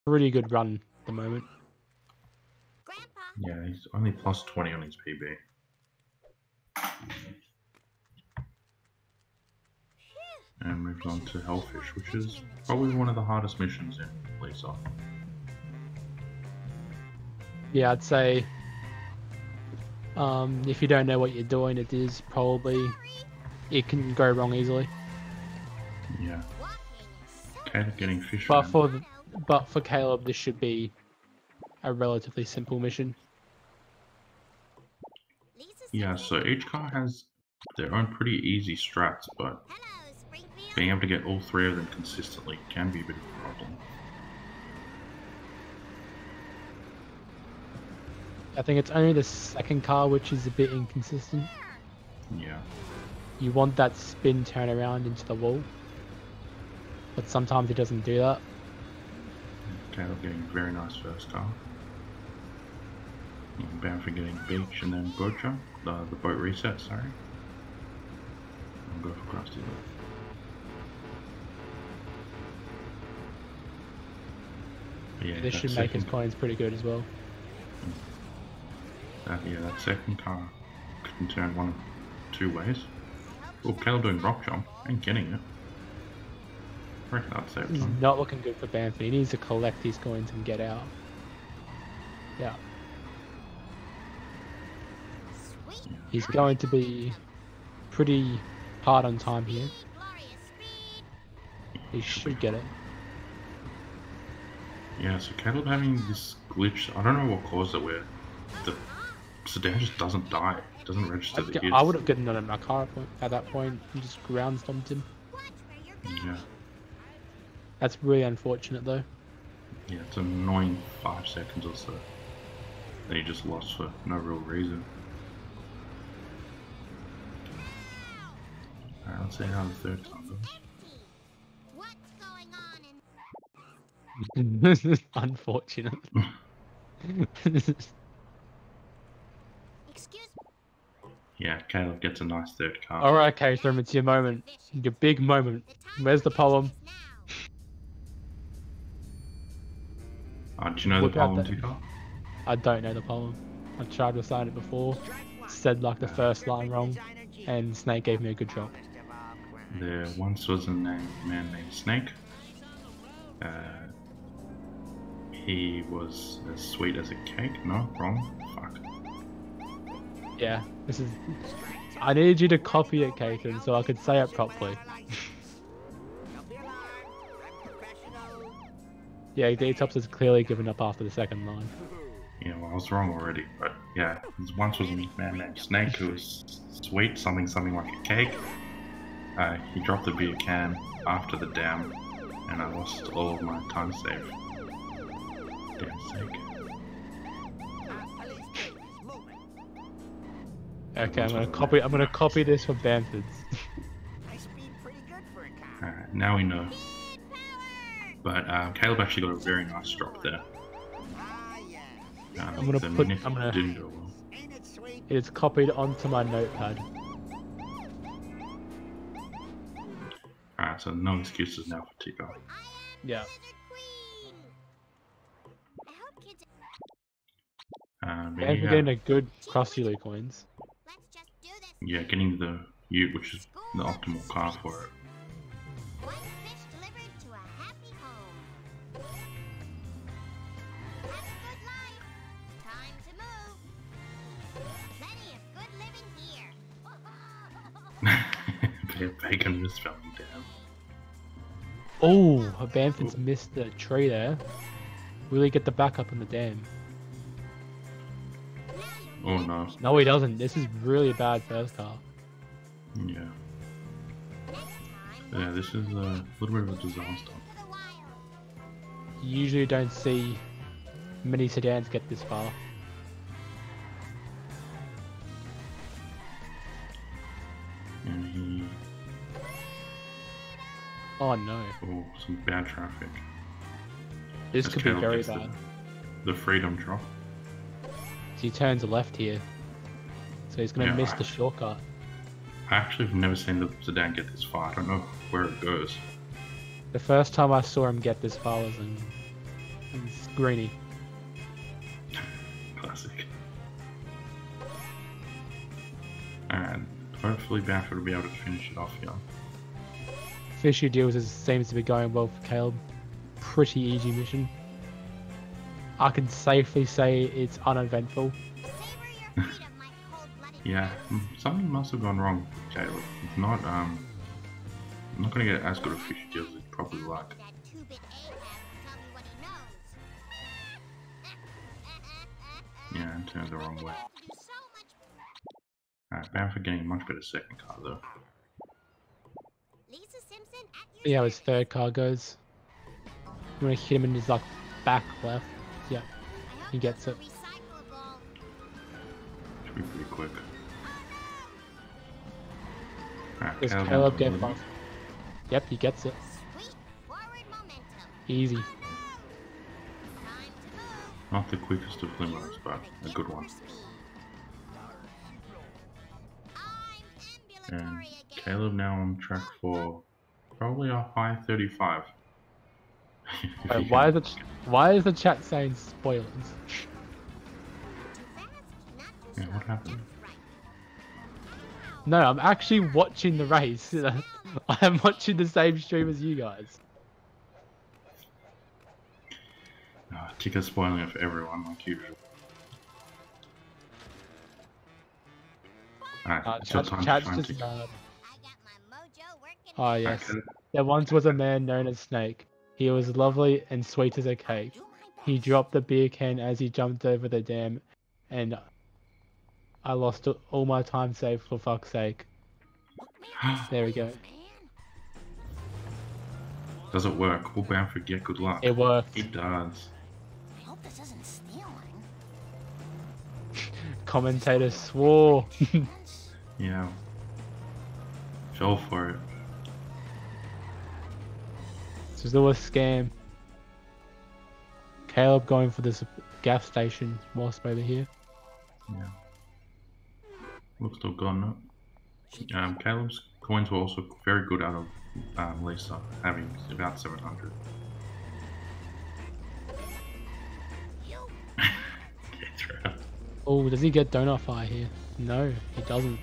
pretty good run at the moment. Yeah, he's only plus 20 on his PB. And moves on to Hellfish, which is probably one of the hardest missions in Lisa. Yeah, I'd say um, if you don't know what you're doing, it is probably it can go wrong easily. Yeah, Caleb getting fish. But for the, but for Caleb, this should be a relatively simple mission. Yeah, so each car has their own pretty easy strats, but being able to get all three of them consistently can be a bit of a problem. I think it's only the second car which is a bit inconsistent. Yeah, You want that spin turnaround into the wall, but sometimes it doesn't do that. Caleb getting a very nice first car. And Bamford getting beach and then jump, uh, the boat reset, sorry. I'll go for crafty Yeah, this should make his coins pretty good as well. That, yeah, that second car couldn't turn one two ways. Well, Cal doing rock jump and getting it. I reckon that'd He's time. not looking good for Bamford. He needs to collect these coins and get out. Yeah. He's going to be pretty hard on time here. He should get it. Yeah, so Caleb having this glitch, I don't know what caused it where the sedan just doesn't die. It doesn't register the get- hits. I would have gotten on my car at point- at that point and just ground stomped him. Watch where you're going. Yeah, That's really unfortunate though. yeah, it's an annoying five seconds or so. That he just lost for no real reason. Alright, let's see how the third time goes. What's going on in This is unfortunate. Excuse Yeah, Caleb gets a nice third card. Alright, Caterham, it's your moment. Your big moment. Where's the poem? Uh, do you know Whip the Tico? I don't know the poem. I tried to sign it before. Said like the first line wrong, and Snake gave me a good job. There once was a name, man named Snake. Uh, he was as sweet as a cake. No, wrong. Fuck. Yeah, this is. I need you to copy it, Caterham, so I could say it properly. Yeah, D-Tops has clearly given up after the second line. Yeah, well, I was wrong already, but yeah, there once was a man named Snake who was sweet, something, something like a cake. Uh, he dropped the beer can after the dam, and I lost all of my time saved. Damn sake. Okay, I'm gonna copy. I'm gonna copy this for Bamford's. Alright, now we know. But uh, Caleb actually got a very nice drop there. Um, I'm gonna put- I'm gonna- didn't go well. It's copied onto my notepad. So no excuses now for Tico. Yeah. Lizard I hope. Um, yeah, getting a good cross Ulu coins. Let's just do this. yeah, getting the Ute, which is the optimal car for it. One fish delivered to a happy home. Have a good life. Time to move. Plenty of good living here. Bacon was falling down. Oh, Bamford's missed the tree there. Will he get the backup on the dam? Oh no. No, he doesn't. This is really bad first car. Yeah. Yeah, this is a little bit of a disaster. to the wild. You usually don't see many sedans get this far. Oh no, Oh, some bad traffic. this As could be very gets the- bad. The freedom drop. He turns left here, so he's gonna Yeah, miss I- the shortcut. I actually have never seen the sedan get this far. I don't know where it goes. The first time I saw him get this far was in, in Greeny. Classic. And hopefully Bamford will be able to finish it off here. Fishy deals seems to be going well for Caleb. Pretty easy mission. I can safely say it's uneventful. Yeah, mm, something must have gone wrong with Caleb. If not, um, I'm not gonna get as good a fishy deal as he'd probably like. Yeah, and turned the wrong way. to. Alright, Bamford getting a much better second car though. Lisa Simpson at your See how his third car goes. You wanna hit him in his like back left. Yeah. He gets it. Should be pretty quick. Alright, Does Caleb Caleb get fast? Yep, he gets it. Sweet forward momentum. Easy. To. Not the quickest of limos, but a good one. And. Caleb now on track for probably a high 35. Wait, why is the why is the chat saying spoilers? Yeah, what happened? No, I'm actually watching the race. I'm watching the same stream as you guys. Uh, Tika spoiling it for everyone like you do. Alright, Uh, it's your chat, time to mojo working. Oh yes, Okay. there once was a man known as Snake. He was lovely and sweet as a cake. He dropped the beer can as he jumped over the dam, and I lost all my time saved for fuck's sake. Look me up these There we go. Does it work? We'll Bamford get good luck? It works. It does. I hope this isn't stealing. Commentator swore. Chance. Yeah. Fell for it. This was all a scam. Caleb going for this gas station wasp over here. Yeah. Looks to have gotten it. Um, Caleb's coins were also very good out of um, Lisa, having about 700. You Gets right. Oh, does he get donut fire here? No, he doesn't.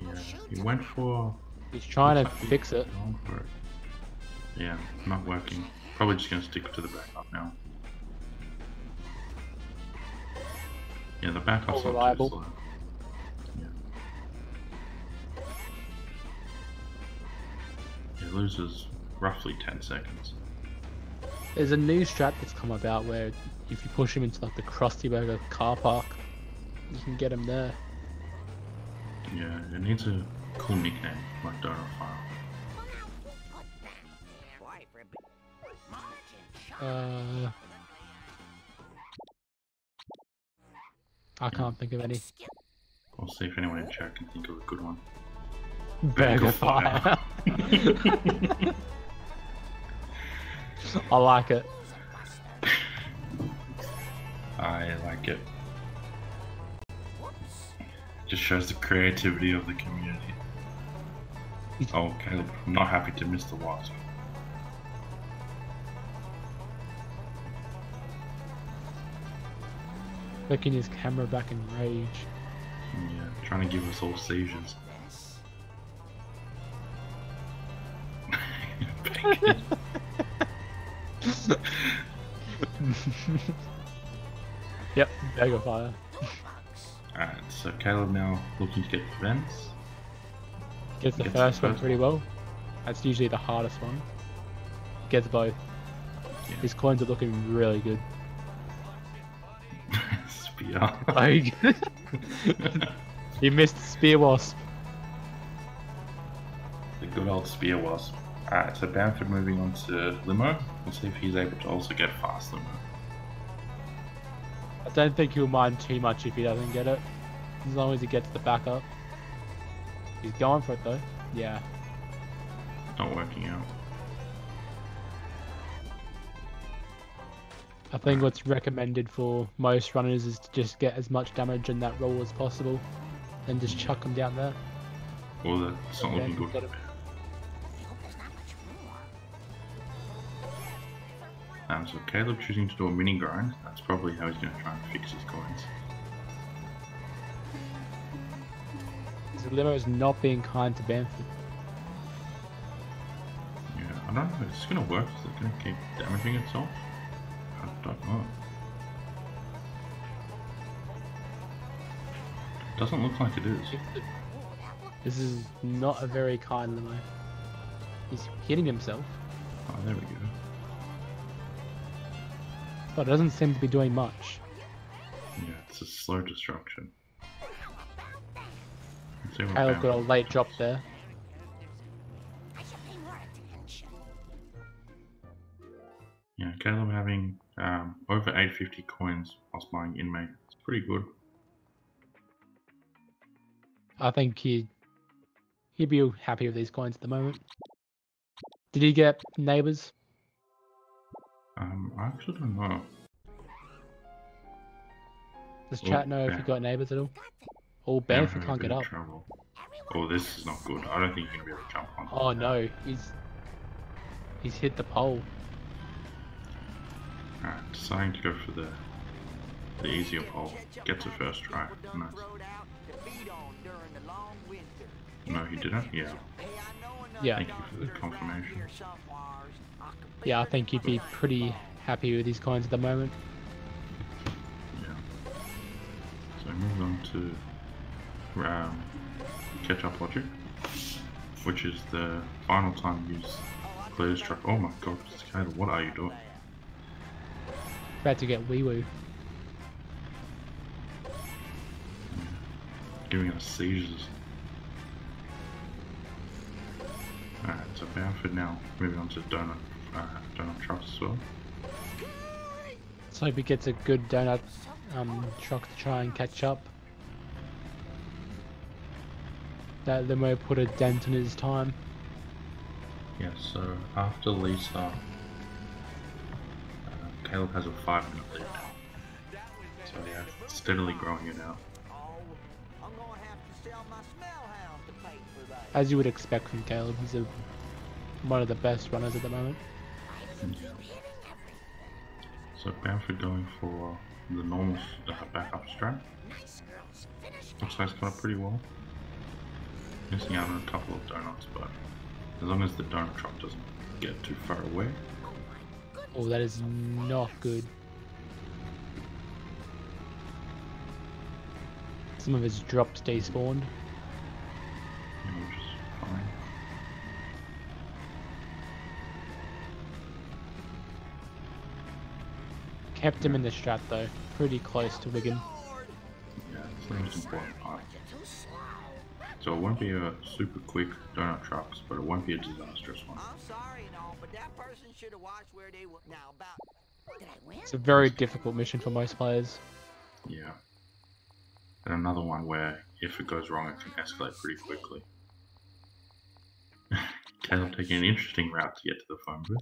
Yeah. He went for. He's trying to fix it. Going it. Yeah, not working. Probably just gonna stick to the backup now. Yeah, the backup's not Reliable. too slow. Yeah. He loses roughly 10 seconds. There's a new strat that's come about where if you push him into like the Krusty Burger car park, you can get him there. Yeah, it needs a cool nickname, like Donut File. Uh, I can't think of any. I'll see if anyone in chat can think of a good one. Burger fire. I like it. I like it. Just shows the creativity of the community. Oh, Caleb, I'm not happy to miss the wasp. Flicking his camera back in rage. Yeah, trying to give us all seizures. Yep, burger fire. Alright, so Caleb now looking to get the vents. Gets the Gets the first one first pretty well. That's usually the hardest one. Gets both. Yeah. His coins are looking really good. Spear. Like, he missed Spear Wasp. the good old spear wasp. Alright, so Bamford moving on to Limo. We'll see if he's able to also get fast Limo. I don't think he'll mind too much if he doesn't get it. As long as he gets the backup. He's going for it though. Yeah. Not working out. I think what's recommended for most runners is to just get as much damage in that roll as possible. And just chuck them down there. Well, that's not looking good. got it. I hope there's not much more. Um, so Caleb choosing to do a mini grind. That's probably how he's going to try and fix his coins. This limo is not being kind to Bamford. Yeah, I don't know if it's going to work. Is it going to keep damaging itself? I don't know. Doesn't look like it is. This is not a very kind limo. He's hitting himself, Oh, there we go. but it doesn't seem to be doing much. Yeah, it's a slow destruction. Caleb got a late drop there. I should pay more attention. Yeah, Caleb having um, over 850 coins whilst buying inmate. It's pretty good. I think he he'd be happy with these coins at the moment. Did he get neighbors? Um, I actually don't know. Does Oh, chat know if yeah. he got neighbors at all? Got to. Oh, Bamford Yeah, can't get of up. Trouble. Oh, this is not good. I don't think you're gonna be able to jump on. Oh no, he's He's hit the pole. Alright, deciding to go for the the easier pole. Gets a first try. Nice. No, he didn't? Yeah. Yeah. Thank you for the confirmation. Yeah, I think you'd be pretty happy with these coins at the moment. Yeah. So move on to um, catch up logic, which is the final time you use Claire's truck. Oh my god, Cicada, what are you doing? About to get wee woo. Giving us seizures. Alright, so Bamford now. Moving on to Donut, uh, Donut Trucks as well. Let's hope he gets a good donut um, truck to try and catch up. That then will put a dent in his time. Yeah, so after Lisa, Caleb has a five minute lead. So yeah, steadily growing it out. As you would expect from Caleb, he's a, one of the best runners at the moment. So Bamford going for the normal uh, backup strap. Looks like it's got it pretty well. Missing out on a couple of donuts, but as long as the donut truck doesn't get too far away. Oh, that is not good. Some of his drops is fine. Kept him in the strat though, pretty close to Wigan. Yeah, So it won't be a super quick donut trucks, but it won't be a disastrous one. I'm sorry and all, but that person should have watched where they were. Now about Did I win? It's a very difficult mission for most players. Yeah. And another one where if it goes wrong, it can escalate pretty quickly. Caleb taking an interesting route to get to the phone booth.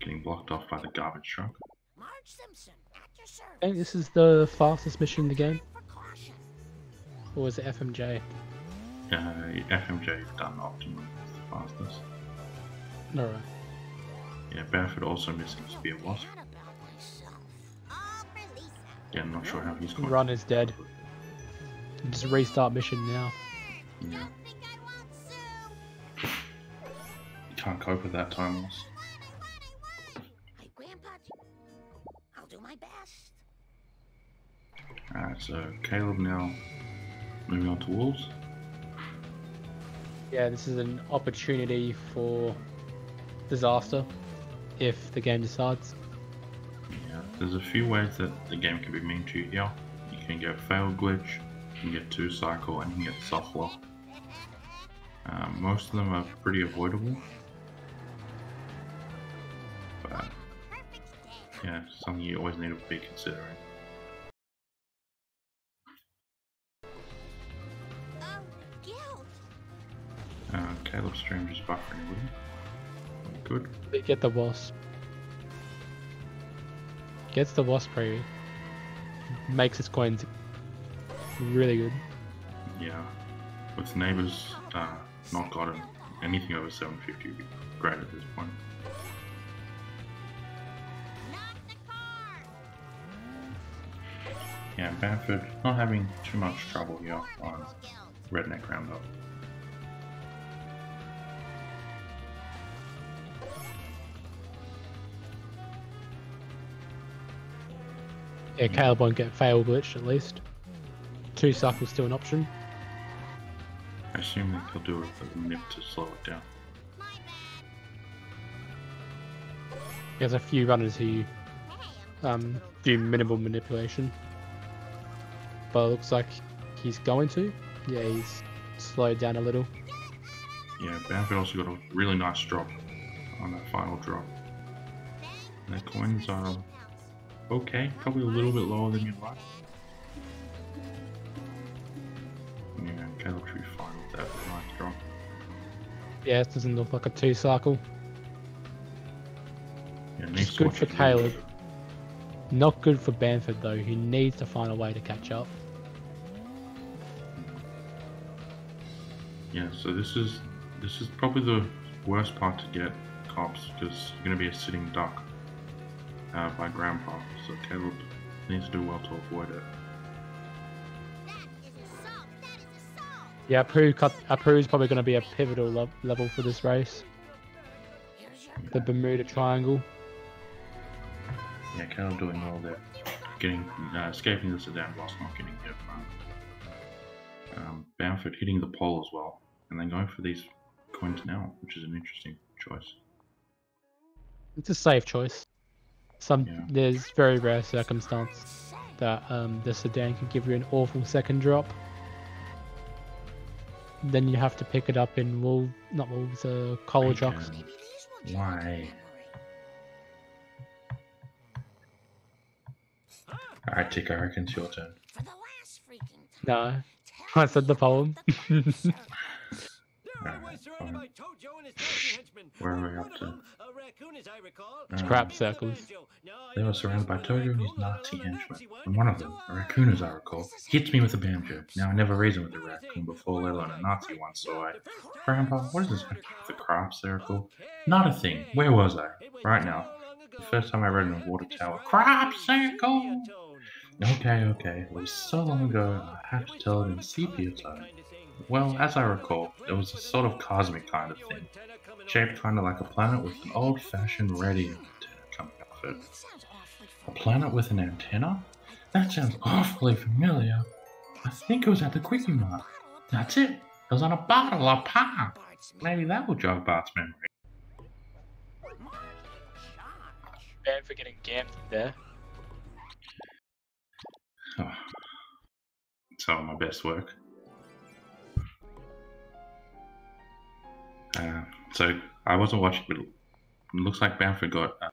Getting blocked off by the garbage truck. Marge Simpson, at your service. I think this is the fastest mission in the game. Or was it FMJ? Uh, FMJ have done optimally the fastest. Alright. Yeah, Bamford also missing Spear Wasp. Forgot about myself. All for Lisa. Yeah, I'm not sure how he's going. Run is dead. Just restart mission now. Yeah, Don't think I won't soon. can't cope with that time loss. Hey, Grandpa. I'll do my best. Alright, so Caleb now moving on to Wolves. Yeah, this is an opportunity for disaster if the game decides. Yeah, there's a few ways that the game can be mean to you here. You can get failed glitch, you can get two cycle, and you can get soft lock. Um, most of them are pretty avoidable. But yeah, something you always need to be considering. Caleb stream just buffering a little. Good. They get the wasp. Gets the wasp prairie. Makes his coins really good. Yeah. With neighbors uh, not gotten anything over 750 would be great at this point. Not. Yeah, Bamford not having too much trouble here on Redneck Roundup. Yeah, Caleb won't get fail glitch at least. Two cycles still an option. I assume that he'll do it with a nip to slow it down. He has a few runners who um, do minimal manipulation. But it looks like he's going to. Yeah, he's slowed down a little. Yeah, Bamford also got a really nice drop on that final drop. The coins are okay, probably a little bit lower than you'd like. Yeah, Caleb should be fine with that nice drop. Yeah, it doesn't look like a two cycle. Yeah, It's good for. Caleb. Not good for Bamford though. He needs to find a way to catch up. Yeah, so this is this is probably the worst part to get cops because you're going to be a sitting duck uh, by Grandpa. So Caleb needs to do well to avoid it. That is assault. That is assault. Yeah, Apu cut. Apu's probably going to be a pivotal le- level for this race. The Bermuda Triangle. Yeah, Caleb doing well there. Getting, uh, escaping the sedan whilst not getting hit. Right? Um, Bamford hitting the pole as well. And then going for these coins now, which is an interesting choice. It's a safe choice. Some Yeah. there's very rare circumstance that um, the sedan can give you an awful second drop. Then you have to pick it up in wolf, not wolves, uh, collar Bacon. trucks. Why? Alright, Tick, I reckon it's your turn. For the last freaking. No, I said the me poem. Where are we One up of to? them, a raccoon, as I recall. It's uh, crap Give me the circles. banjo. No, I They were surrounded by ask Tojo and his Nazi henchmen, and one of them, a raccoon as I recall, hits me with a banjo. Now I never reasoned with a raccoon before, let alone a Nazi one, so I... Grandpa, what is this the crop circle? Not a thing. Where was I? Right now. The first time I read in a water tower. Crop circle! Okay, okay. It was so long ago, I had to tell it in sepia tone. Well, as I recall, it was a sort of cosmic kind of thing, shaped kind of like a planet with an old-fashioned radio antenna coming off it. That sounds awfully A planet with an antenna? That sounds awfully familiar. I think it was at the Kwik-E-Mart. That's it. It was on a bottle of pop. Maybe that will jog Bart's memory. Bad for getting gammed there. Oh. Some of my best work. Uh, so I wasn't watching, but it looks like Bamford got uh,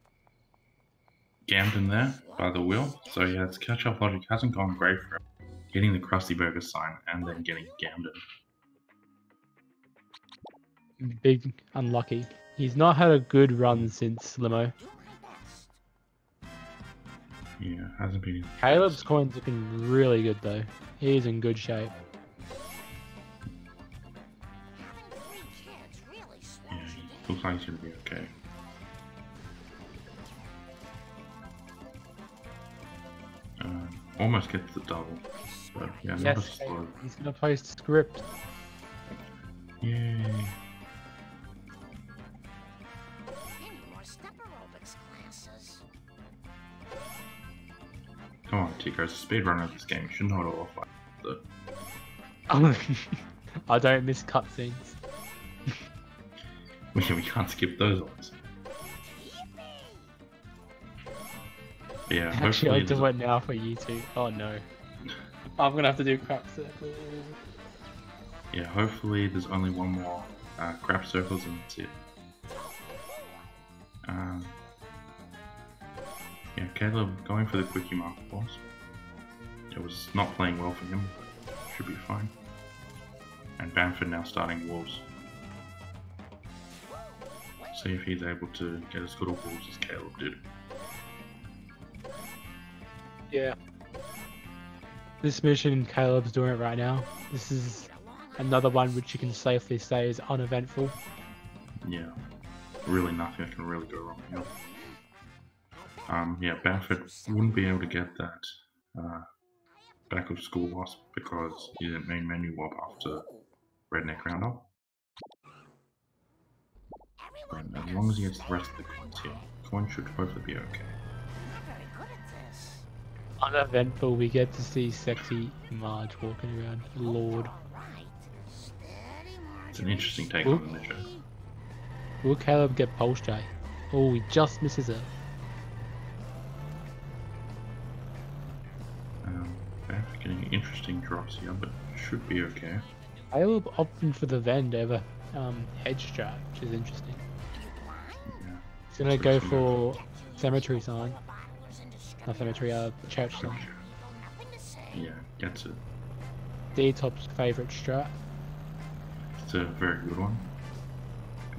gammed in there by the wheel. So yeah, its catch-up logic hasn't gone great for him. Getting the Krusty Burger sign and then getting gammed in. Big unlucky. He's not had a good run since Limo. Do my best. Yeah, hasn't been. Caleb's coin's looking really good though. He's in good shape. Looks like he's gonna be okay. Um, almost gets the double, but yeah, not as Yes, slow. he's gonna post script. Yay! Any more step aerobics classes? Come on, Tico, as a speedrunner of this game, you should know it all off. The, I don't miss cutscenes. We, we can't skip those ones. Yeah, Actually, hopefully I'll do it now for you two. Oh no. I'm gonna have to do crap circles. yeah, hopefully there's only one more uh, crap circles and that's it. Um, yeah, Caleb going for the Kwik-E-Mart boss. It was not playing well for him. Should be fine. And Bamford now starting Wolves. See if he's able to get as good a Wolves as Caleb did. Yeah. This mission, Caleb's doing it right now. This is another one which you can safely say is uneventful. Yeah, really nothing that can really go wrong here. Um, yeah, Bamford wouldn't be able to get that uh, back of school wasp because he didn't main menu wop after Redneck Roundup. And as long as he gets the rest of the coins here, coin should hopefully be okay. Not very good at this. Uneventful, we get to see sexy Marge walking around. Lord. It's an interesting take on the mission. steady. Will Caleb get Pulse J? Oh, he just misses it. Um, getting interesting drops here, but should be okay. Caleb opting for the Vend over um, Hedge Strat, which is interesting. He's gonna go for Cemetery sign. Not Cemetery, uh, Church sign. Yeah, gets it. D-Top's favourite strat. It's a very good one.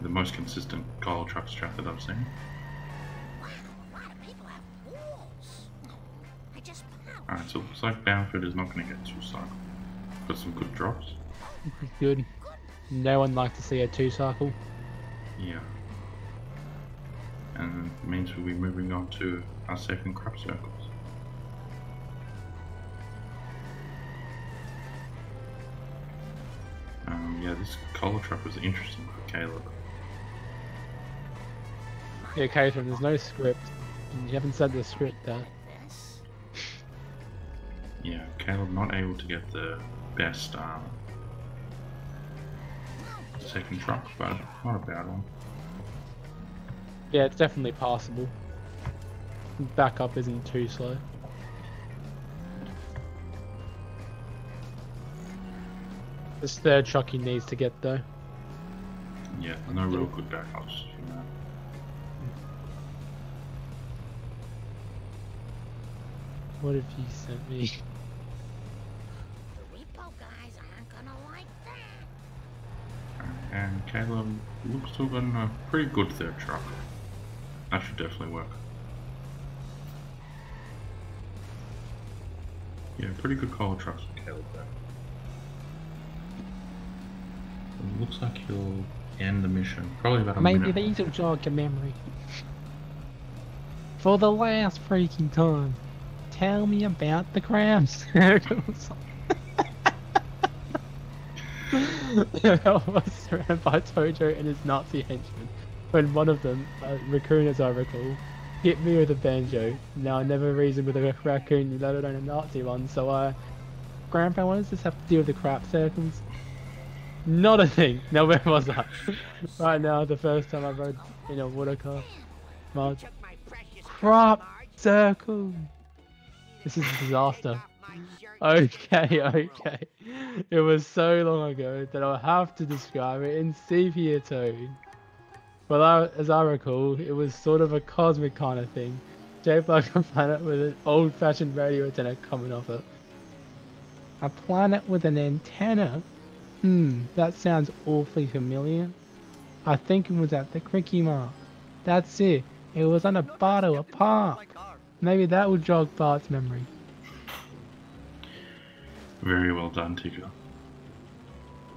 The most consistent goal truck strat that I've seen. Wow, a lot of people have walls. I just pounced. Alright, so it looks like Bamford is not going to get two cycle. Got some good drops. Good. No one likes to see a two cycle. Yeah. And it means we'll be moving on to our second crop circles. Um, yeah, this collar truck was interesting for Caleb. Yeah, Catherine, there's no script. You haven't said the script there. Yeah, Caleb not able to get the best um, second truck, but not a bad one. Yeah, it's definitely passable. Backup isn't too slow. This third truck he needs to get though. Yeah, no real good backups. What have you sent me? The repo guys aren't gonna like that. And Caleb looks to have gotten a pretty good third truck. That should definitely work. Yeah, pretty good collar trucks for Caleb there. It looks like he'll end the mission. Probably about a Maybe minute. these will jog your memory. For the last freaking time, tell me about the crab circles. I was surrounded by Tojo and his Nazi henchmen when one of them, uh, Raccoon as I recall, hit me with a banjo. Now I never reasoned with a raccoon, let alone a Nazi one, so I... Grandpa, what does this have to do with the crap circles? Not a thing. Now where was I? right now, the first time I rode in a water car. March. Took my Marge. circle. This is a disaster. Okay, okay. It was so long ago that I'll have to describe it in sepia tone. Well, I, as I recall, it was sort of a cosmic kind of thing, shaped like a planet with an old-fashioned radio antenna coming off it. A planet with an antenna? Hmm, that sounds awfully familiar. I think it was at the Kwik-E-Mart. That's it. It was on a bottle of park. Maybe that will jog Bart's memory. Very well done, Tika.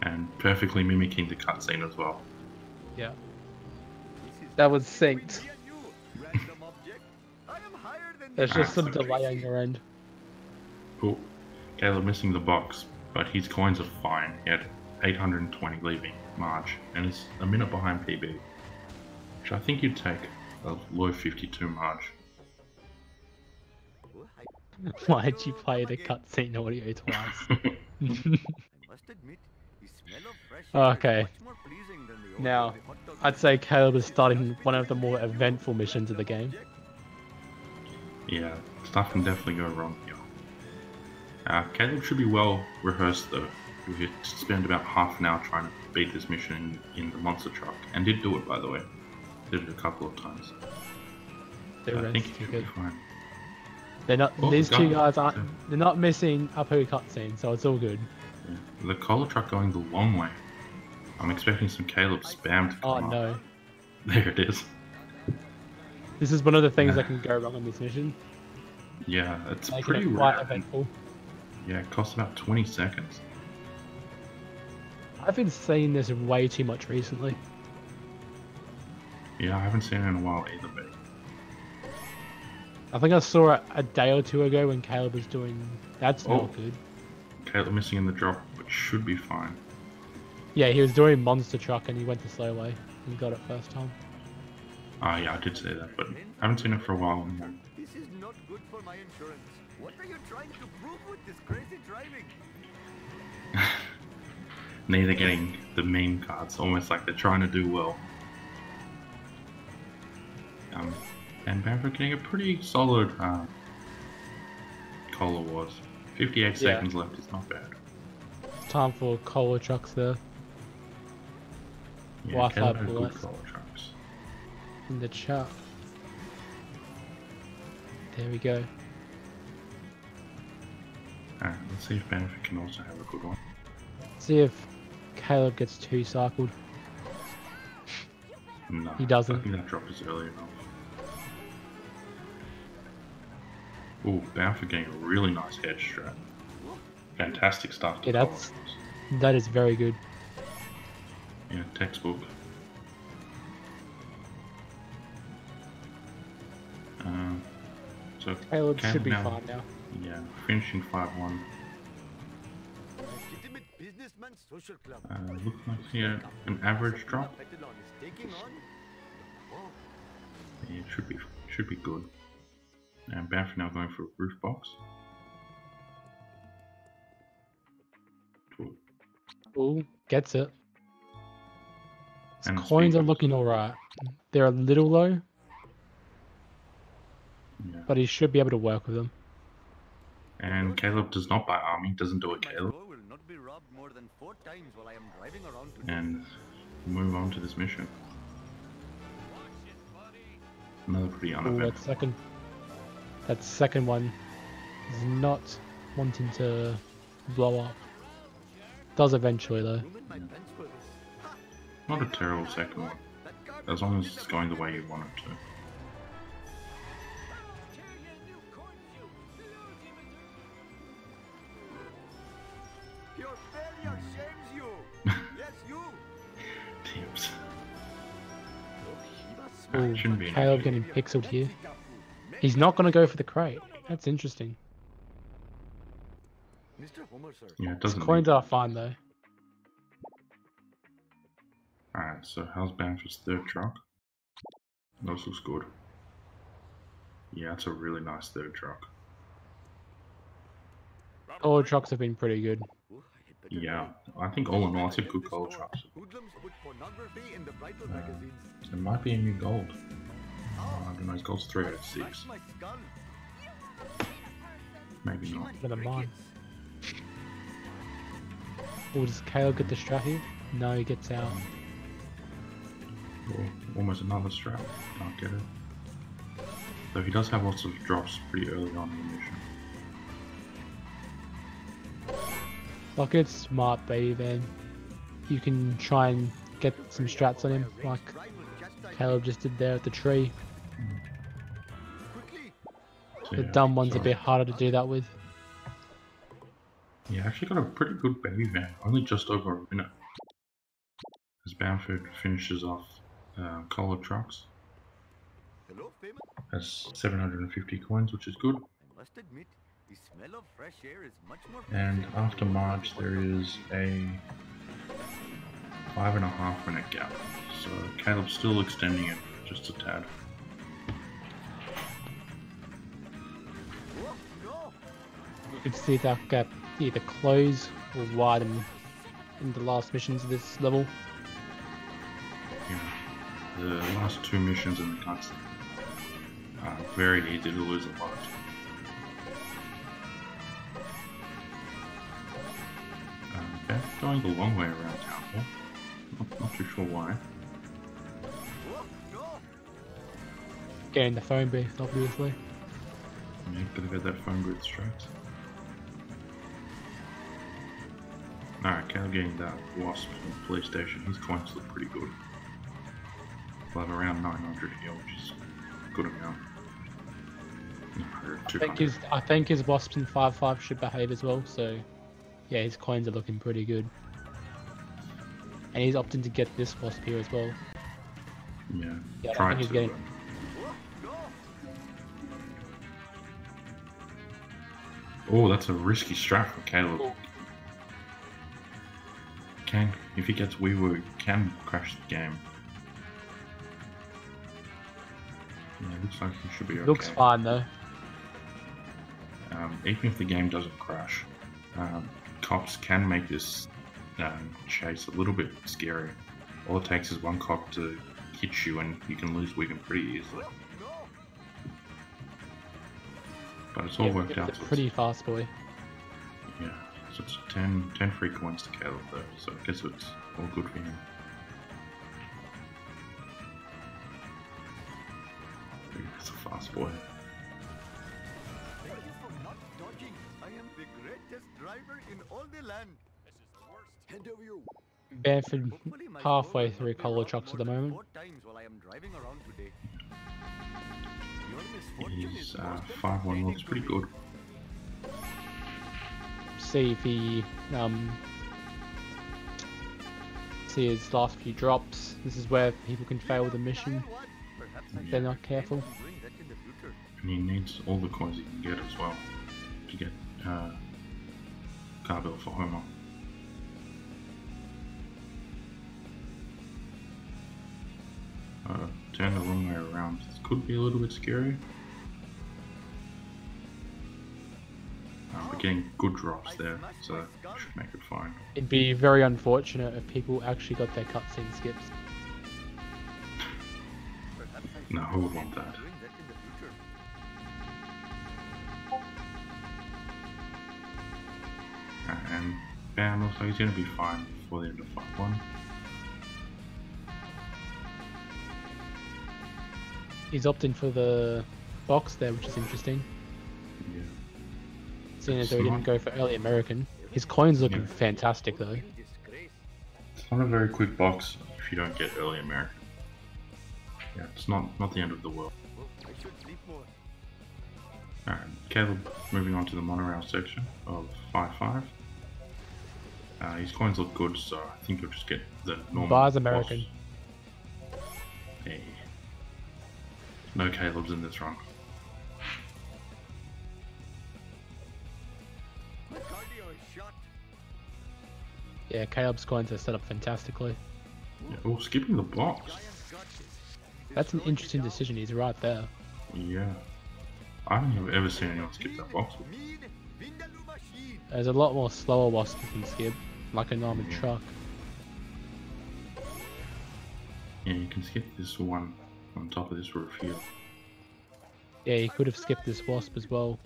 And perfectly mimicking the cutscene as well. Yeah. That was synced. Random object. I am higher than There's just some delay on your end. Cool. Caleb missing the box, but his coins are fine. He had 820 leaving March, and is a minute behind PB. Which I think you'd take a low 52 March. Why did you play the cutscene audio twice? I must admit, the smell of fresh Okay. much more than the odor Now, of the hot dog I'd say Caleb is starting one of the more eventful missions of the game. yeah, stuff can definitely go wrong here. Uh, Caleb should be well rehearsed though. We spent about half an hour trying to beat this mission in the monster truck, and did do it by the way. Did it a couple of times. The I think should be fine. They're not. Oh, these two guys aren't. They're not missing Apu cutscene, so it's all good. Yeah. The collar truck going the long way. I'm expecting some Caleb spam to oh, come Oh up. no, There it is. this is one of the things that can go wrong on this mission. Yeah, it's Making pretty it quite rare. eventful. Yeah, it costs about 20 seconds. I've been seeing this way too much recently. Yeah, I haven't seen it in a while either, but I think I saw it a day or two ago when Caleb was doing. That's Oh. not good. Caleb missing in the drop, but should be fine. Yeah, he was doing monster truck and he went the slow way and got it first time. Ah, yeah, I did say that, but I haven't seen it for a while. anymore. This is not good for my insurance. What are you trying to prove with this crazy driving? Neither getting the meme cards, almost like they're trying to do well. Um, and Bamford getting a pretty solid uh, Cola Wars. 58 Yeah. seconds left is not bad. Time for cola trucks there Yeah, Wi-Fi Caleb has good bullets. Cola in the chat. There we go. Alright, let's see if Benefit can also have a good one. See if Caleb gets two cycled. No, He doesn't. I think that drop is early enough. Ooh, Bamford getting a really nice head strap. Fantastic stuff. to Yeah, that's- That is very good. Yeah, textbook. Um, so Caleb should be now, fine now. Yeah, finishing 5-1. Uh, looks like here an average drop. Yeah, it should be should be good. And Banff now going for roof box. Ooh, gets it. His And coins are looking alright. They're a little low, Yeah. but he should be able to work with them. And Caleb does not buy army, doesn't do it Caleb. store will not be robbed more than four times while I am driving around today. And move on to this mission. Another pretty Ooh, uneventful. that second, that second one is not wanting to blow up. Does eventually though. Ruin Not a terrible second one, as long as it's going the way you want it to. Your failure shames you. yes, you. Teams. Ooh, shouldn't be Caleb getting pixeled here. He's not going to go for the crate. That's interesting. Mr. Homer, sir. Yeah, it doesn't. coins are fine though. Alright, so how's Banff's third truck? Those looks good. Yeah, it's a really nice third truck. All trucks have been pretty good. I had better Yeah. I think all in all, it's a good gold truck. Hoodlums put pornography in the bridal Uh. It might be a new gold. Oh, I don't know, his gold's 3 out of 6. That's my skull. Maybe not. Look at mine. Oh, does Caleb get the here? No, he gets out. Or almost another strap. Can't get it. Though he does have lots of drops pretty early on in the mission. Like it's smart, baby man. You can try and get some strats on him, like Caleb just did there at the tree. Quickly. So, The yeah, dumb one's a bit harder to do that with. Yeah, actually got a pretty good baby van, only just over a minute. As Bamford finishes off uh, Collar Trucks, Hello, famous. 750 coins, which is good. I must admit, the smell of fresh air is much more. And after March, there is a five and a half minute gap. So Caleb's still extending it just a tad. No. You can see that gap either close or widen in the last missions of this level. Yeah. The last two missions in the constant are very easy to lose a lot. Um, Beth going the long way around town hall. Not, not too sure why. Getting the phone booth, obviously. Yeah, gotta get that phone booth straight. Alright, Cal getting that wasp from the police station. His coins look pretty good. We'll have around 900 here, which is a good amount. I think his I think his wasps in five five should behave as well. So, yeah, his coins are looking pretty good. And he's opting to get this wasp here as well. Yeah, Yeah, I try think he's getting- Oh, that's a risky strat for Caleb. Can if he gets wee woo, can crash the game. Looks like he should be okay. Looks fine though. Um, even if the game doesn't crash, um, cops can make this um, chase a little bit scary. All it takes is one cop to hit you, and you can lose Wigan pretty easily. But it's all Yeah, worked out. so it's- pretty fast boy. Yeah, so it's 10, 10 free coins to Caleb though, so I guess it's all good for him. Boy. Thank you for not dodging. I am the greatest driver in all the land. This is the worst. Hand over your Bamford halfway through not be collar trucks at the moment. Four times while I am driving around today. He's uh, 5 1 looks pretty good. see if he um see his last few drops. This is where people can fail the mission. Tell you what, perhaps I They're not refrain careful. And he needs all the coins he can get as well to get uh, Carbill for Homer. Uh, turn the wrong way around. This could be a little bit scary. Uh, we're getting good drops there, so should make it fine. It'd be very unfortunate if people actually got their cutscene skips. No, who would want that? Um, and Bam looks like he's going to be fine before the end of Fight 1. He's opting for the box there, which is interesting. Yeah. Seeing as though he didn't go for early American. His coin's looking Yeah. fantastic though. It's not a very quick box if you don't get early American. Yeah, it's not, not the end of the world. I should sleep more. Alright, Caleb moving on to the monorail section of 5-5. Uh, his coins look good, so I think he'll just get the normal. Buys boss. American. Hey. No Caleb's in this run. My cardio is shot. Yeah, Caleb's coins are set up fantastically. Yeah, oh, skipping the box. Giant got this. That's an interesting decision. He's right there. Yeah. I don't think I've ever seen anyone skip that box. before. Mean Vindaloo machine. There's a lot more slower wasps you can skip, like a normal truck. Yeah, you can skip this one on top of this roof here. Yeah, you could have skipped this wasp as well.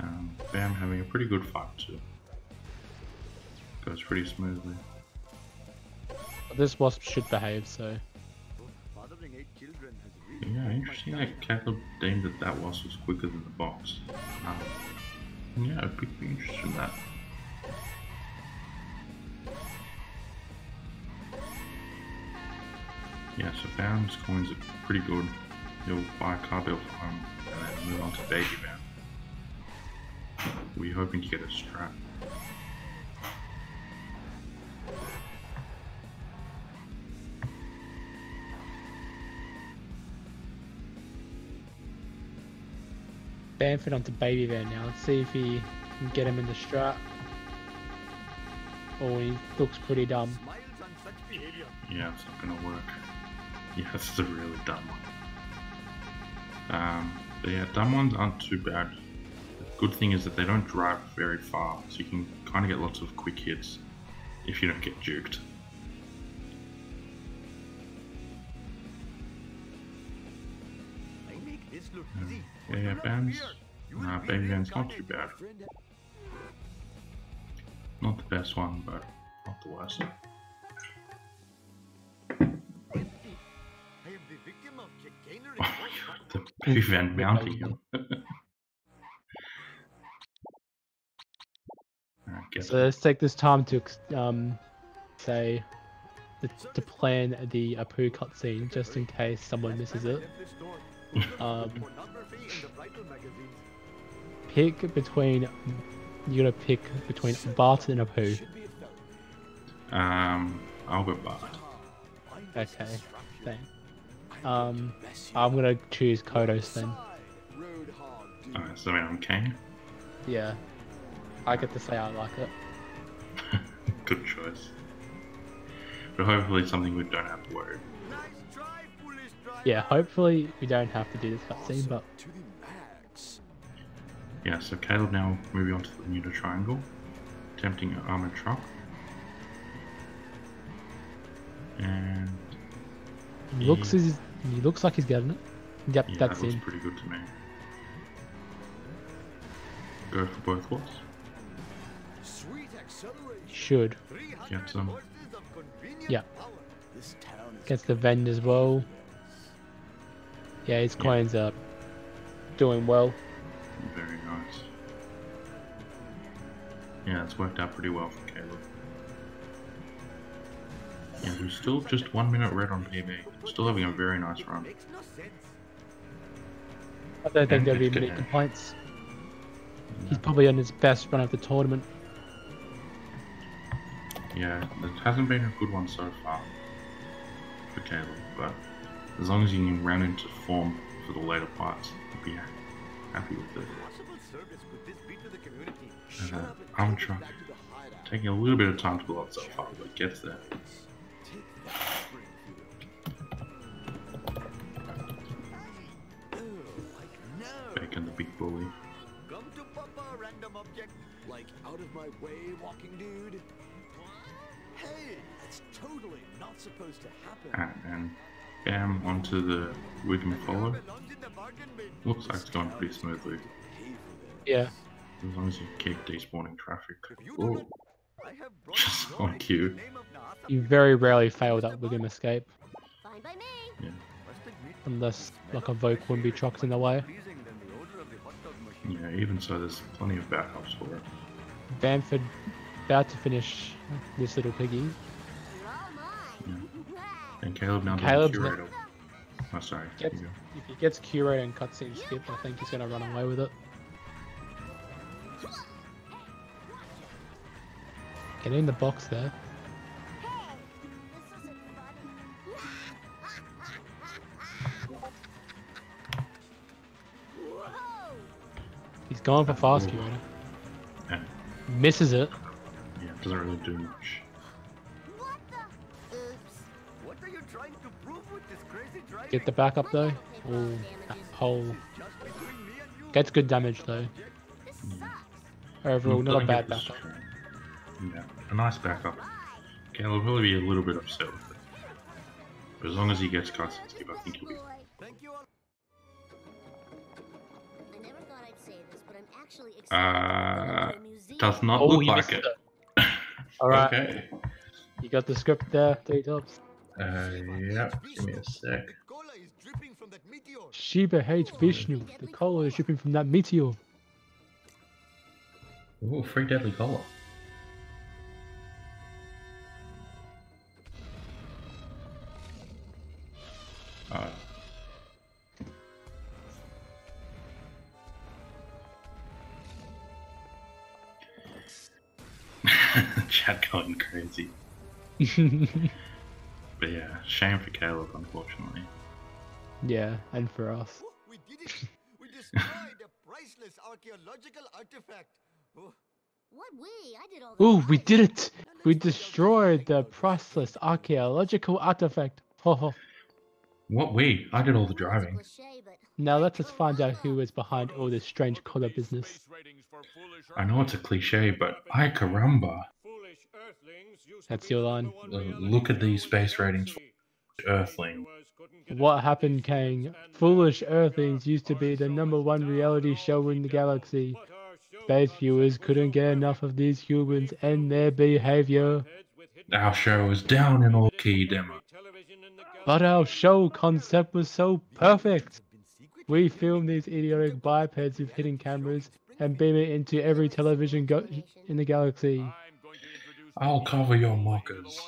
Um, Bam having a pretty good fight too. Goes pretty smoothly. But this wasp should behave, so Fathering eight children has really Yeah, interesting that. Caleb deemed that that wasp was quicker than the box. Um, yeah, I'd be interested in that. Yeah, so Bam's coins are pretty good. You'll buy a car bill for home and then move on to Baby Bam. We're hoping to get a strap. Bamford onto Baby Van now. Let's see if he can get him in the strap. Oh, he looks pretty dumb. Yeah, it's not gonna work. Yeah, this is a really dumb one. Um, but yeah, dumb ones aren't too bad. The good thing is that they don't drive very far, so you can kind of get lots of quick hits if you don't get juked. Nah, Baby Bam's not too bad. Not the best one, but not the worst. The Baby Van mounting him. So let's take this time to um, say the, to plan the Apu cutscene just in case someone misses it. Um, Pornography in the bridal magazines. pick between you gotta pick between Barton and Apu. Um, I'll go Bart. Okay, then. Um, I'm gonna choose Kodos then. Alright, so I'm Kang. Yeah, I get to say I like it. Good choice. But hopefully something we don't have to worry. Yeah, hopefully we don't have to do this cutscene, but Yeah, so Caleb now moving on to the Bermuda Triangle, attempting an armored truck. And he looks as he looks like he's getting it. Yep, yeah, that's that looks in. pretty good to me. Go for both was. Sweet acceleration. Should Get some. Horses of convenient Yeah. power. This town is gets the vend as well. Yeah, his Yeah. coins are doing well. Very nice. Yeah, it's worked out pretty well for Caleb. Yeah, we're still just one minute red on PB. Still having a very nice run. no. I don't think And there'll be many good. complaints. He's probably on his best run of the tournament. Yeah, it hasn't been a good one so far for Caleb, but as long as you can run into form for the later parts. I'd be happy with it. Possible service could this be to the community? And, uh, I'm trying- back to the hideout. Taking a little bit of time to build up so far, but gets there. Take that, Springfield. Like no. Bacon the big bully. Come to Papa, random object. Like out of my way, walking dude. Hey, that's totally not supposed to happen. And, and bam, onto the Wiggum follow. Belongs in the bargain bin. Looks like it's going pretty smoothly. Pay for this. Yeah. As long as you keep despawning traffic. If you Whoa. I have Just you on cue. in the name of Naasam. You very rarely fail that Wiggum escape, Fine by me. Rustic unless like a vote Quimby truck's in the way. pleasing than the odor of the hot dog machine. Yeah, even so, there's plenty of backups for it. Bamford about to finish this little piggy. You're all mine. And Caleb now Caleb's not- curator. Oh, sorry. Gets, if he gets curator and cutscene skip, I think he's gonna run away with it. Get in the box there. Hey, this isn't funny. Whoa! He's going for fast curator. And Misses it. yeah, it doesn't really do much. Get the backup though. Oh, that hole. Just between me and you. Gets good damage though. Overall, not a bad backup. Yeah, a nice backup. Caleb will probably be a little bit upset with it. But as long as he gets cutscene skip, I think he'll be. Boy. Thank you all. I never thought I'd say this, but I'm actually Uh, excited to go to a museum. Does not Oh, look you like it. it. Alright, Okay. you got the script there, three tops. Uh, yeah. Give me a sec. Cola is dripping from that meteor. Shiva hates Vishnu. The cola is dripping from that meteor. Ooh, free deadly collar. Uh, chat going crazy. But yeah, shame for Caleb, unfortunately. yeah, and for us. We did it. We destroyed a priceless archaeological artifact. Oh, What we? I did all Ooh, we did it! We destroyed the priceless archaeological artifact. Ho ho. What we? I did all the driving. cliche, Now let us find out who is behind all this strange color business. I know it's a cliche, but I caramba. That's your line. Look at these space ratings for Earthling. What happened, Kang? Foolish Earthlings used to be the number one reality show in the galaxy. Space viewers couldn't get enough of these humans and their behavior. Our show was down in all key demo. But our show concept was so perfect. We filmed these idiotic bipeds with hidden cameras and beam it into every television go- in the galaxy. I'll cover your markers.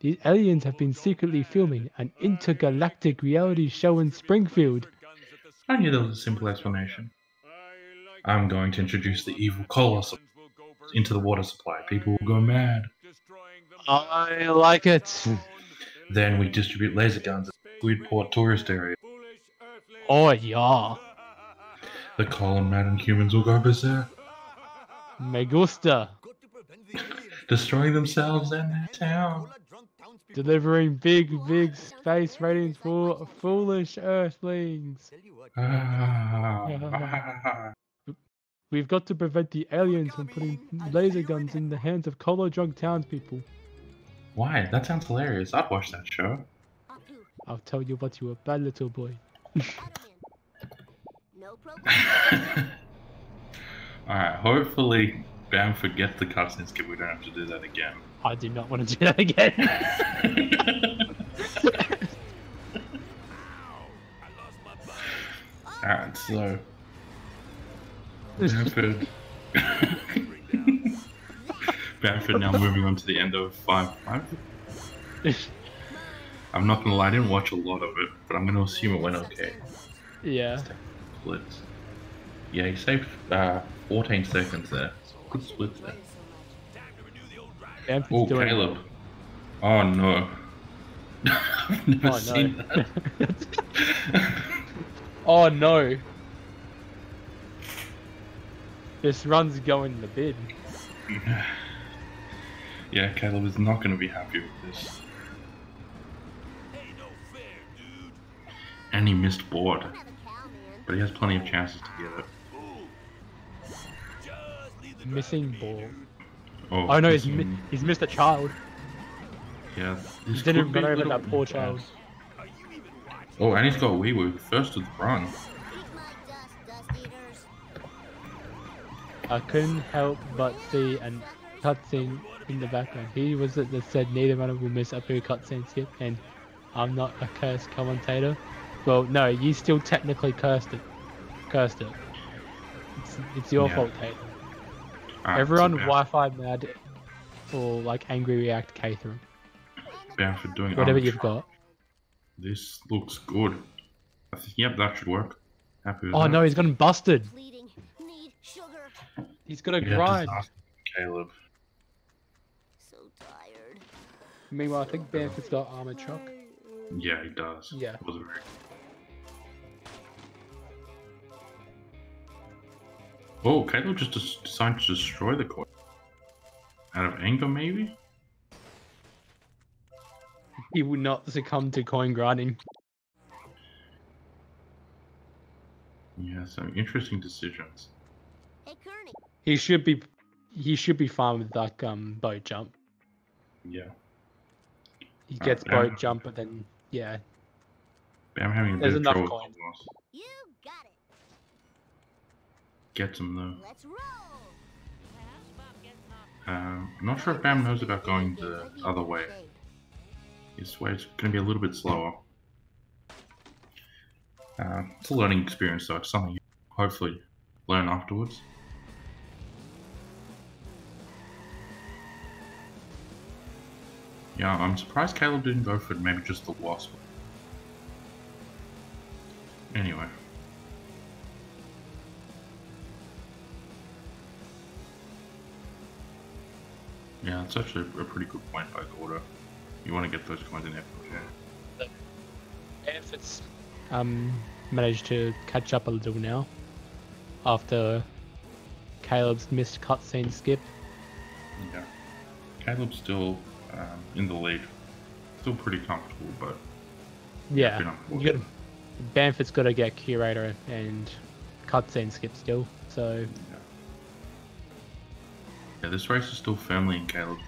These aliens have been secretly filming an intergalactic reality show in Springfield. I knew there was a simple explanation. I'm going to introduce the evil colossus into the water supply. People will go mad. I like it. Then we distribute laser guns at Squidport tourist area. Oh yeah. The colon maddened humans will go berserk, Me gusta. got to prevent the aliens. Destroying themselves and their town. Cola drunk townspeople. Delivering big, big space ratings for foolish Earthlings. Tell you what. Ah, We've got to prevent the aliens from putting laser guns in the hands of color drunk townspeople. Why? That sounds hilarious. I'd watch that show. I'll tell you what, you're a bad little boy. Alright, hopefully Bamford forget the cutscene skip. We don't have to do that again. I do not want to do that again. Alright, so Bamford Bamford now moving on to the end of five five. I'm not gonna lie, I didn't watch a lot of it, but I'm gonna assume it went okay. yeah. Splits. Yeah, he saved uh, 14 seconds there. Good splits there. Bamford's Oh, doing Caleb. Oh no. I've never Oh, no. seen that. Oh no. This run's going in the bin. Yeah, Caleb is not going to be happy with this. And he missed board, Have a cow, man. but he has plenty of chances to get it. Missing ball. Oh, Oh no, he's mi- he's missed a child. Yes. He this didn't could be run over that poor child. Oh, and he's got wee woo first of the run. Eat my dust, dust eaters. I couldn't help but see a cutscene in the background. He was it that said neither runner will miss Apu cutscene skip, and I'm not a cursed commentator. Well, no, you still technically cursed it. Cursed it. It's, it's your Yeah. fault, Taylor. Ah, so Everyone Bam- Wi-Fi mad or like angry react K through Bamford doing whatever arm you've got. This looks good. I think, yep, that should work. Happy with Oh that. no, he's gotten busted. Bleeding. Need sugar. He's got a Yeah, grind. Caleb. So tired. Meanwhile, I think Bamford's got armor truck. Yeah, he does. Yeah. It was. Oh, Caleb just decided to destroy the coin. Out of anger, maybe? He would not succumb to coin grinding. Yeah, some interesting decisions. Hey, Kearney. He should be he should be fine with like um boat jump. Yeah. He Uh, gets yeah. boat jump but then yeah. But I'm having a There's bit of enough trouble. coins. You got it. Gets him though. Um, I'm not sure if Bam knows about going the other way. This way it's going to be a little bit slower. Uh, it's a learning experience though. It's something you hopefully learn afterwards. Yeah, I'm surprised Caleb didn't go for maybe just the wasp. Anyway. Yeah, it's actually a pretty good point by the order. You want to get those coins in FLJ. If it's um managed to catch up a little now after Caleb's missed cutscene skip. Yeah. Caleb's still um, in the lead. Still pretty comfortable, but Yeah. been You unfortunate. got Bamford's got to get curator and cutscene skip still. So yeah, this race is still firmly in Caleb.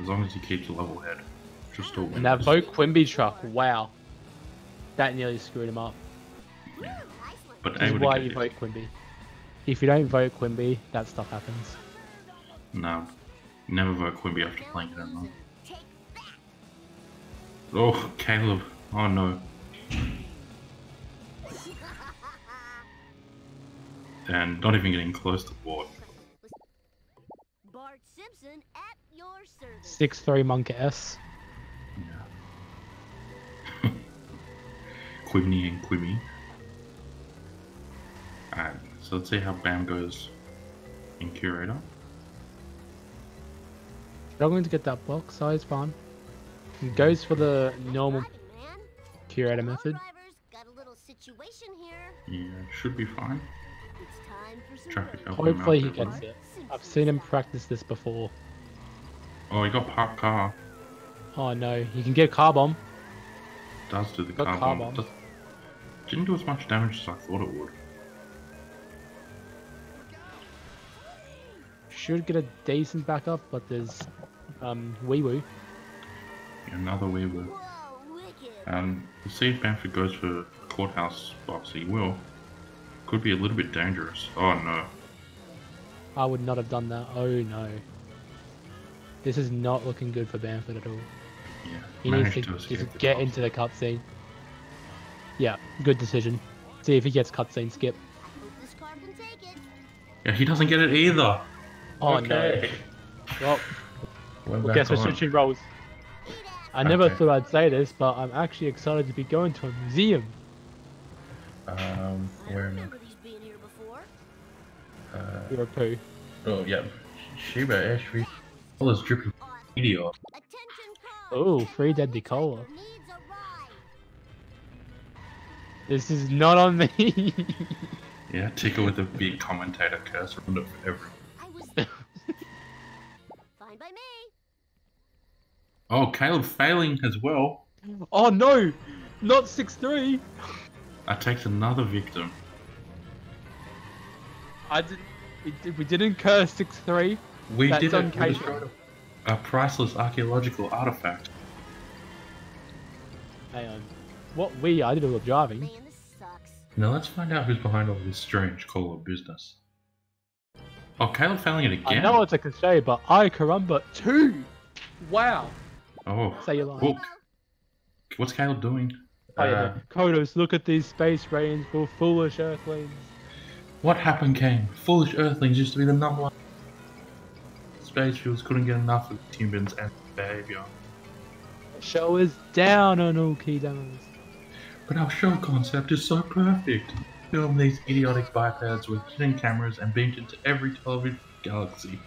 As long as he keeps a level head, just still win. and that vote Quimby truck, wow, that nearly screwed him up. Yeah. But This is why you it. vote Quimby. If you don't vote Quimby, that stuff happens. No, never vote Quimby after playing it online. Oh, Caleb. Oh no. And not even getting close to board. Bart Simpson at your service. Six three Monk S. Yeah. Quimney and Quimmy. Alright, so let's see how Bam goes in Curator. Struggling to get that block size fun. He goes for the normal Got it, man. curator method. drivers. Got a little situation here. Yeah, should be fine. It's time for Traffic road. help him out Hopefully he gets it. I've seen him practice this before. Oh, he got parked car. Oh no, he can get a car bomb. Does do the car car bomb. bomb. Does- Didn't do as much damage as I thought it would. Should get a decent backup, but there's um Wee Woo. Another Weaver. Whoa, wicked. Um, we'll see if Bamford goes for courthouse box. He will. Could be a little bit dangerous. Oh no. I would not have done that. Oh no. This is not looking good for Bamford at all. Yeah. He needs managed to, just get box. into the cutscene. Yeah, good decision. See if he gets cutscene skip. Hope this car can take it. Yeah, he doesn't get it either. Oh Okay. no. Well, We're well guess we're on. switching roles. I never Okay. thought I'd say this, but I'm actually excited to be going to a museum. Um, where am remember these here before. I? Uh, You're a poo. oh, yeah. Shiba Ashby. All this dripping video. Oh, free Deadly Cola. Needs a ride. This is not on me. Yeah, Ticker with a big commentator curse around it for every. I was fine by me. Oh, Caleb failing as well. oh no, not six three. That takes another victim. I did. We, did, we didn't curse six three. We That's did on it. We destroyed a, a priceless archaeological artifact. Hang on. What we? I did all the driving. Man, this sucks. Now let's find out who's behind all this strange call of business. Oh, Caleb failing it again. I again. know it's a cliche, but I caramba two. Wow. Oh, Say your line. look. What's Caleb doing? Oh, yeah, Uh, Kodos, look at these space ratings for foolish earthlings. what happened, Kang? Foolish Earthlings used to be the number one. Space fuels couldn't get enough of humans and behavior. The show is down on all key demos. But our show concept is so perfect. Film these idiotic bipeds with hidden cameras and beamed into every television galaxy.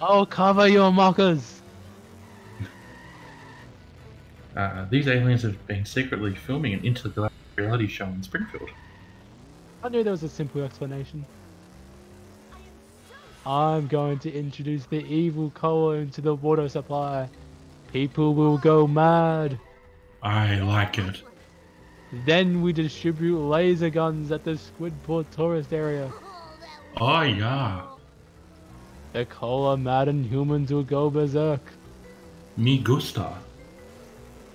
Oh, cover your mockers. Uh, these aliens have been secretly filming an intergalactic reality show in Springfield. I knew there was a simple explanation. I'm going to introduce the evil cola into the water supply. People will go mad. I like it. Then we distribute laser guns at the Squidport tourist area. Oh, yeah, The cola maddened humans will go berserk, me gusta.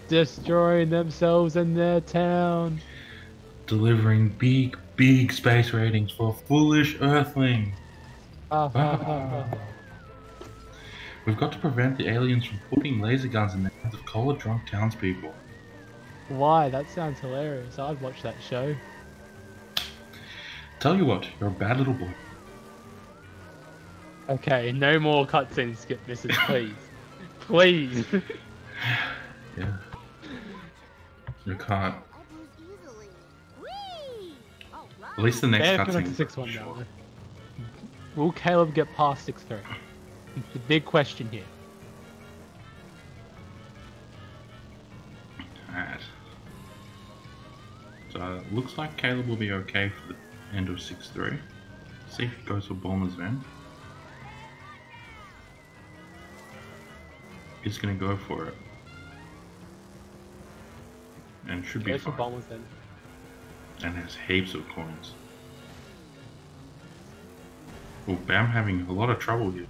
destroying themselves and their town. Delivering big, big space ratings for foolish Earthlings. We've got to prevent the aliens from putting laser guns in the hands of cold, drunk townspeople. Why? That sounds hilarious. I'd watch that show. Tell you what, you're a bad little boy. Okay, no more cutscene skip misses, please. please. Yeah. You can't. Easily. Whee! At least the next Fair cutscene. Fantasy is 6 one short. now. Will Caleb get past 6 3? The big question here. Alright. So it looks like Caleb will be okay for the end of 6-3. See if he goes for Bomber's Van. He's gonna go for it. And should be Go for bombers then. And has heaps of coins. Well, Bam having a lot of trouble here.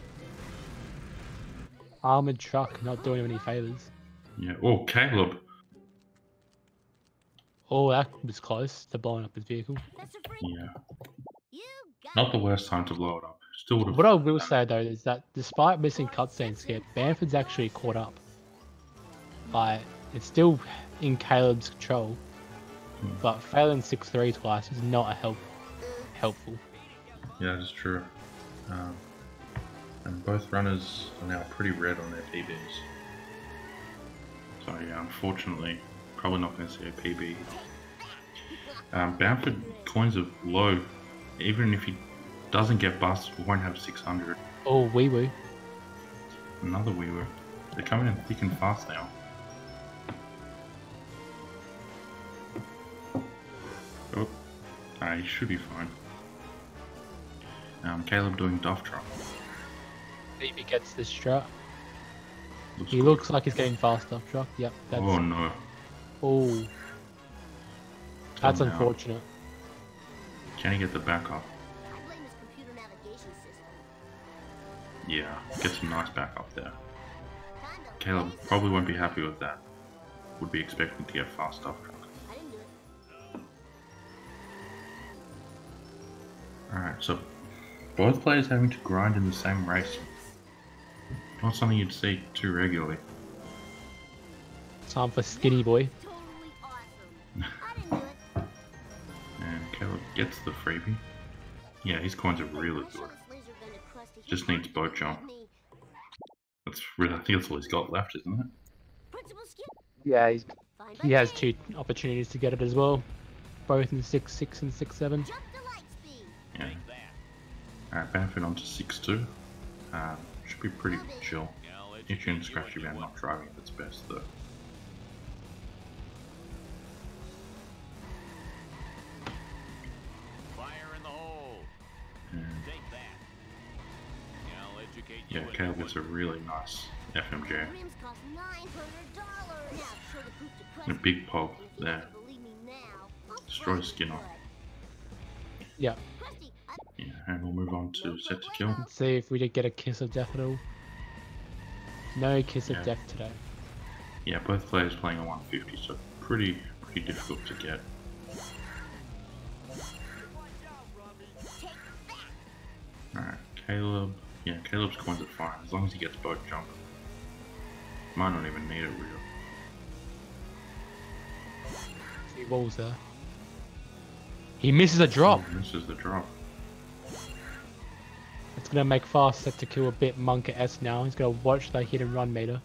Armored truck not doing him any favors. Yeah. Oh, Caleb. Oh, that was close to blowing up his vehicle. That's a freak. Yeah. Not the worst time to blow it up. Still would have. What I will say though is that despite missing cutscenes skip, Bamford's actually caught up. Like, it's still in Caleb's control, Hmm. but failing 6 3 twice is not a help helpful. Yeah, that's true. Um, and both runners are now pretty red on their PBs. So yeah, unfortunately, probably not going to see a PB. Um, Bamford coins are low. Even if he doesn't get bust, we won't have 600. Oh, wee woo. Another Weaver. They're coming in thick and fast now. Oh, uh, he should be fine. Um, Caleb doing Duff Truck. If he gets this strut, Looks he good. looks like he's getting fast up truck. Yep, that's Oh no. oh, that's Tell me unfortunate. Can he get the backup? I blame his computer navigation system. Yeah, get some nice backup there. Caleb probably won't be happy with that. Would be expecting to get fast Duff Truck. I didn't do it. Alright, so both players having to grind in the same race. Not something you'd see too regularly. Time for skinny boy. Totally awesome. I didn't do it. And Caleb gets the freebie. Yeah, his coins are really I good. this laser gun across the Just needs boat jump. That's really, I think that's all he's got left, isn't it? Yeah, he's, he has two opportunities to get it as well, both in six six and six seven. Jump to light speed. Yeah. Uh, Alright, Bamford onto 6-2. Um, should be pretty chill. Itchy and scratchy about not driving if it's best though. Fire in the hole. Take that. Yeah, Cal gets a really nice FMJ. And a big pop there. Destroy skin off. Yeah, Krusty, I- Yeah, and we'll move on to set to kill. Let's see if we did get a kiss of death at all. No kiss Yeah. of death today. Yeah, both players playing a 150, so pretty pretty difficult to get. Alright, Caleb. Yeah, Caleb's coins are fine as long as he gets boat jump. Might not even need it real. See walls there. He misses a drop. Oh, This is the drop. It's gonna make fast set to kill a bit monk S now. He's gonna watch that hit and run meter.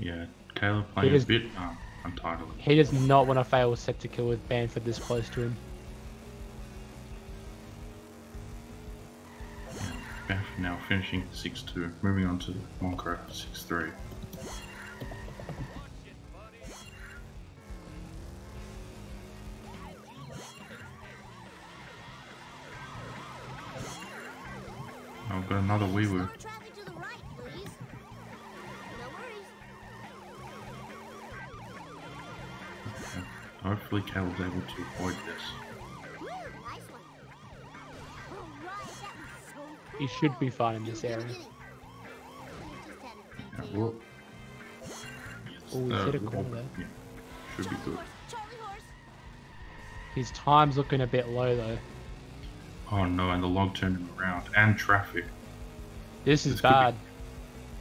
Yeah, Caleb playing is- a bit um, untitled. He does not want to fail set to kill with Bamford this close to him. Bath now finishing 6-2. Moving on to Moncro 6-3. I've got another wee woo. Slow traffic to the right, please. No worries. Hopefully Caleb's able to avoid this. Woo, nice one. Alright, that was so cool. He should be fine in this area. beginning. Just had a Yeah, well, Oh, he uh, hit a corner yeah, should be good. horse, Charlie horse. His time's looking a bit low though. Oh no, and the log turned him around. And traffic. This is This could be- bad.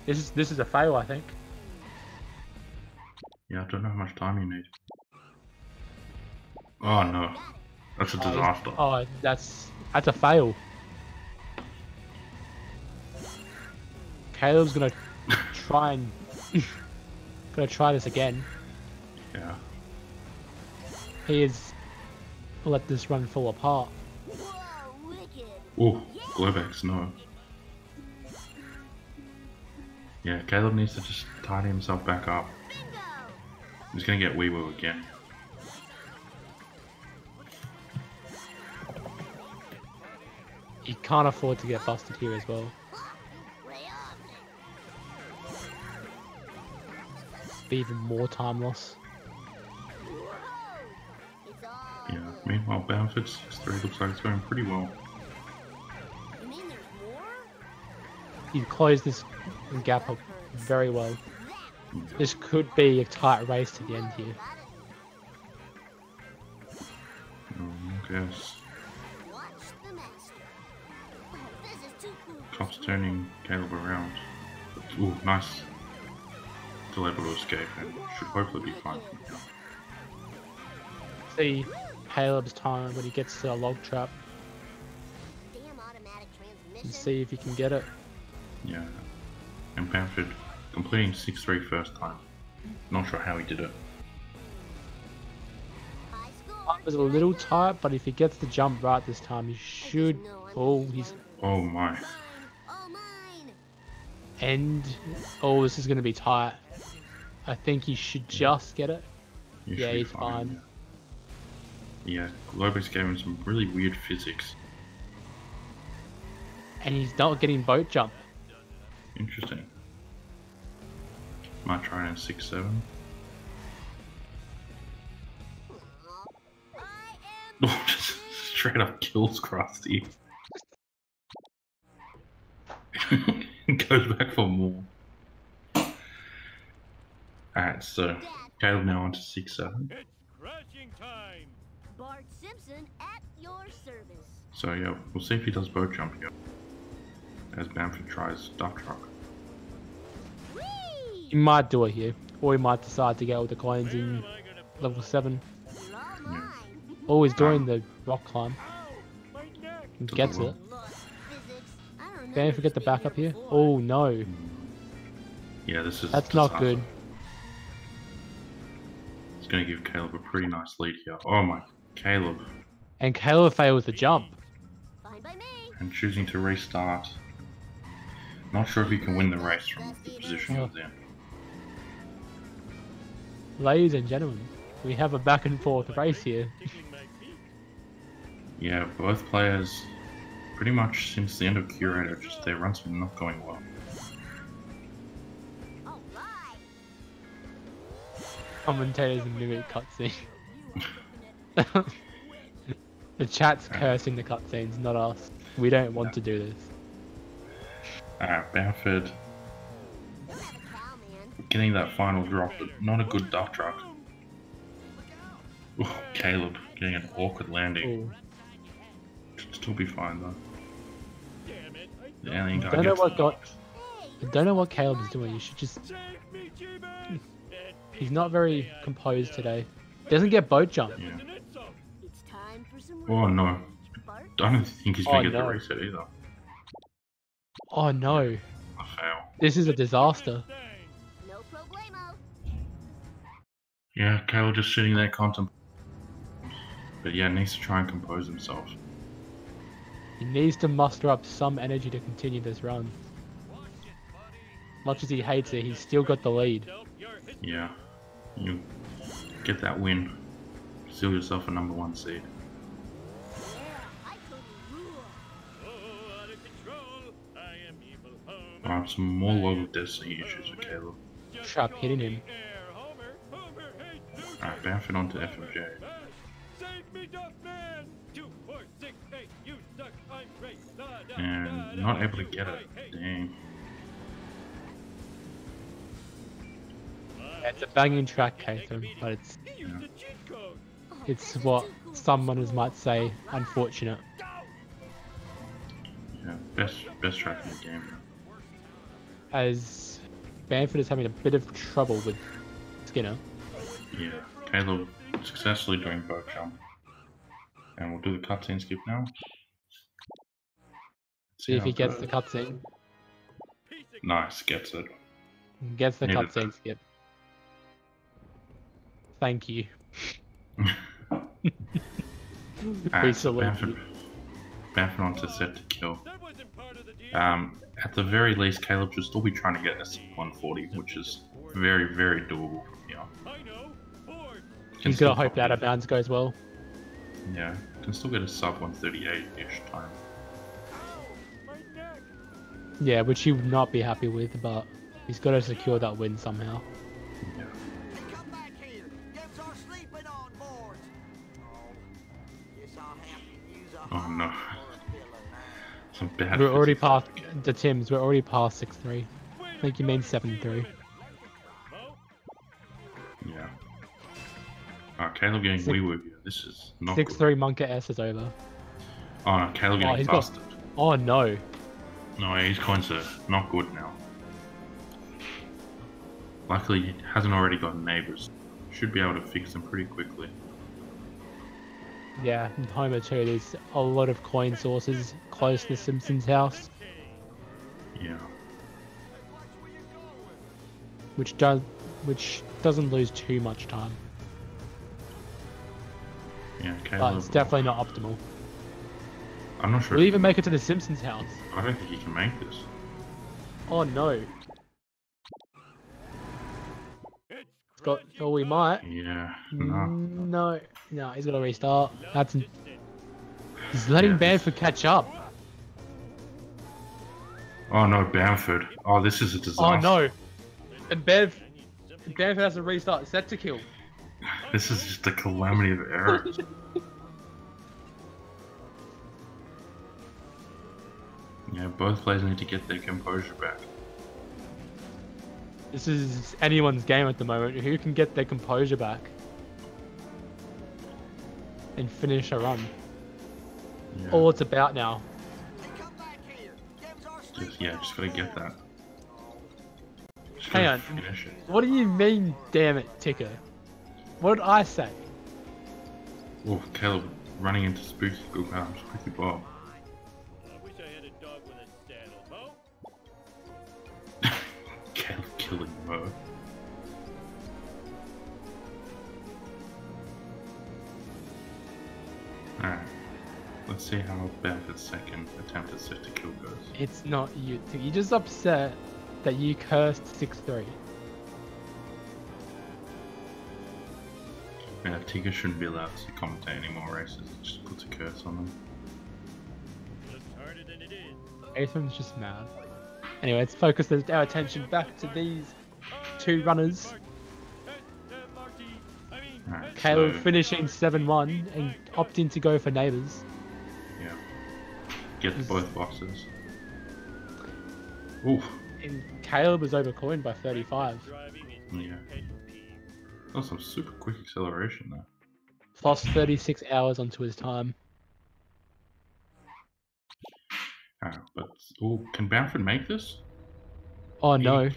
This is this is a fail, I think. Yeah, I don't know how much time you need. Oh no. That's a oh, disaster. Oh, that's that's a fail. Caleb's gonna try and gonna try this again. Yeah. He is let this run fall apart. Oh, Globex, no. Yeah, Caleb needs to just tidy himself back up. He's gonna get wee woo again. He can't afford to get busted here as well. Be even more time loss. Whoa. It's all Yeah. Meanwhile, Bamford 6-3 looks like it's going pretty well. You mean there's more? He closed this gap up very well. This could be a tight race to the end here. I guess. Watch the master. This is too cool. Cops turning Caleb around. Ooh, nice. Still able to escape and should hopefully be fine from here. See Caleb's time when he gets to a log trap Damn automatic transmission. and see if he can get it. Yeah. And Bamford completing 6-3 first time. Not sure how he did it. Time was a little tight, but if he gets the jump right this time, he should. Oh, he's Oh my. End. Oh, this is gonna be tight. I think he should just get it. You Yeah, he's fine. Yeah, yeah Globus gave him some really weird physics. And he's not getting boat jump. Interesting. Might try it in 6-7. I. Just straight up kills Krusty. Goes back for more. Alright, so Caleb now on to 6-7. It's crashing time. Bart Simpson at your service. So yeah, we'll see if he does boat jump here. As Bamford tries Duff Truck. He might do it here, or he might decide to get all the coins in am I gonna put level seven. You're all mine. Oh, ah. he's doing the rock climb. And Gets it. Don't forget the backup here. Oh no, hmm. Yeah, this is that's not good. It's gonna give Caleb a pretty nice lead here. Oh my, Caleb. And Caleb fails the jump. Fine by me. And choosing to restart. Not sure if he can win the race from the position he was in. Ladies and gentlemen, we have a back and forth race here. Tickling my feet. Yeah, both players, pretty much since the end of Curator, just their runs been not going well. All right. Commentators and mimic cutscene. the chat's cursing the cutscenes, not us. We don't want to do this. Alright, Bamford You have a cow, man. getting that final drop, but not a good Duff Truck. Oh, Caleb getting an awkward landing. Ooh. Should still be fine though. Damn it! I The alien guy Don't know what the- got. I don't know what Caleb's doing. You should just. Take me, Jeebus! That He's not very composed today. Doesn't get boat jump. Yeah. Isn't it so? It's time for some Oh no. I don't think he's Oh, gonna get no. the reset either. Oh no, A fail. this is a disaster. No problemo. Yeah, Caleb just sitting there contemplating. But yeah, needs to try and compose himself. He needs to muster up some energy to continue this run. Much as he hates it, he's still got the lead. Self, you're hit- Yeah. You get that win. Seal yourself a number one seed. Homer. Alright, some more local destiny issues for Caleb. Just Trap go hitting him. the air, Homer. Homer. Alright, Bamford onto FMJ. And not able to get it. Dang. It's a banging track, can take a Catham, beating. but it's He used the cheat code. Oh, it's what too some runners might say unfortunate. Yeah, best best track in the game. As Bamford is having a bit of trouble with Skinner. Yeah, Caleb successfully doing boat jump. And we'll do the cutscene skip now. See if he gets goes. the cutscene. Nice, gets it. Gets the cutscene skip. Thank you. we Alright, so salute Bamford, you. Bamford onto set to kill. That wasn't part of the deal. Um, at the very least, Caleb should still be trying to get a 140, which is very, very doable from here. I know. Bored. Can He's still gonna hope that out of bounds goes well. Yeah, can still get a sub 138-ish time. Ow! My neck. Yeah, which he would not be happy with, but he's got to secure that win somehow. Yeah. Hey, come back here. Devs are sleeping on board. Guess I'll have to use a Oh, no. We're already past the Tims. We're already past six three. I think you mean 7-3. Oh, Yeah. Oh, Caleb getting Six- wee woo here. This is not Six good. three Monka S is over. Oh no, Caleb Oh, getting he's got- busted. Oh no. No, his coins are not good now. Luckily, he hasn't already got neighbors. Should be able to fix them pretty quickly. Yeah, Homer too. There's a lot of coin sources close to Simpson's house, Yeah. which does which doesn't lose too much time, Yeah, but it's definitely not optimal. I'm not sure. We'll if- even make it to the Simpsons house. I don't think he can make this. Oh no. Got. Oh, we might. Yeah. No. No. No, he's got to restart. That's. He's letting Yeah. Bamford catch up. Oh no, Bamford. Oh, this is a disaster. Oh no. And Bev. I need something Bamford has to restart. Set to kill. This is just a calamity of errors. yeah, both players need to get their composure back. This is anyone's game at the moment. Who can get their composure back and finish a run? Yeah. All it's about now. Hey, come back here. Devs are sleeping Just, yeah, just gotta get that. Just Hang on. What do you mean, damn it, Ticker? What did I say? Oh, Caleb running into Spooky, um, Spooky Bob. Caleb killing Mo. Alright. Let's see how Bamford's second attempt at set to kill goes. It's not you. Ticker. You're just upset that you cursed 6 3. Yeah, Tigger shouldn't be allowed to commentate any more races. It just puts a curse on them. Looks harder than it is. Athem's just mad. Anyway, let's focus our attention back to these two runners. Marty, I mean, Alright, Caleb so, finishing 7-1 and opting to go for neighbours. yeah. Get both boxes. Oof. And Caleb was overcoined by 35. driving Yeah. pet peeve. That was some super quick acceleration there. Lost 36 hours onto his time. Ah, but oh, can Bamford make this? Oh no.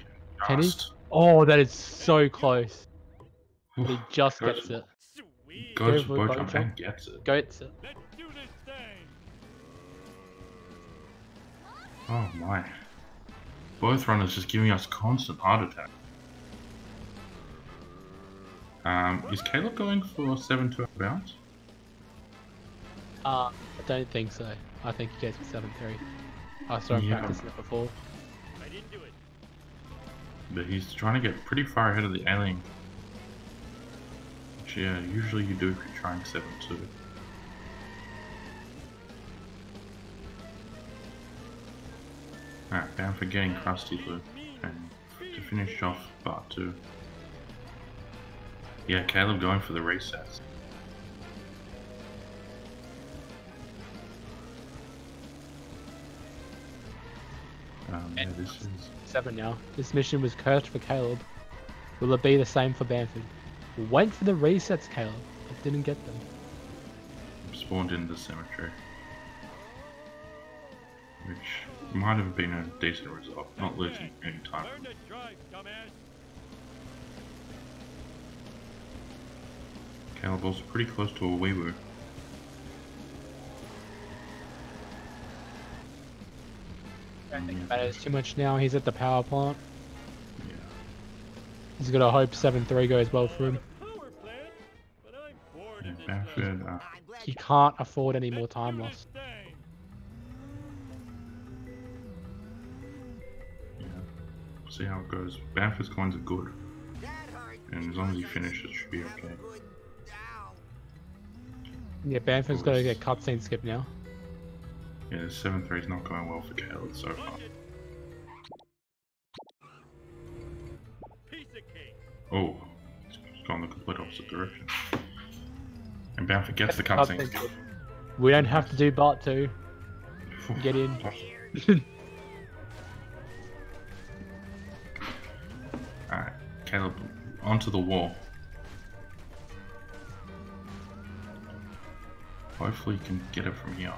Can he? Oh, that is so close. But he just Goes- gets it. Goes for for both both, and gets it. Goats it. Let's do this thing. Oh my. Both runners just giving us constant heart attack. Um, is Caleb going for 7 to bounce? Uh, I don't think so. I think he goes for 7-3. I saw him Yeah. practicing it before. I didn't do it. But he's trying to get pretty far ahead of the alien. Which, yeah, usually you do if you're trying 7 2. Alright, for getting crusty blue. And to finish off part 2. Yeah, Caleb going for the resets. Um, yeah, this is 7 now. This mission was cursed for Caleb. Will it be the same for Bamford? Went for the resets, Caleb, but didn't get them. spawned in the cemetery. Which might have been a decent result, not losing any time. Drive. Caleb also pretty close to a Weewoo. Don't think it matters too much now. He's at the power plant. Yeah. He's got to hope 7-3 goes well for him. Power plant, but I'm bored yeah of uh, He can't afford any more time loss. this thing. yeah. See how it goes. Bamford's coins are good. And as long as he because I finishes, it should be okay. Yeah, Bamford's got to get cutscene skip now. Yeah, 7 3 is not going well for Caleb so far. Punch it. Piece of cake. Oh, it's gone the complete opposite direction. And Bamford gets the Cutscene cutscene. We don't have to do part 2. Get in. Alright, Caleb, onto the wall. Hopefully you can get it from here.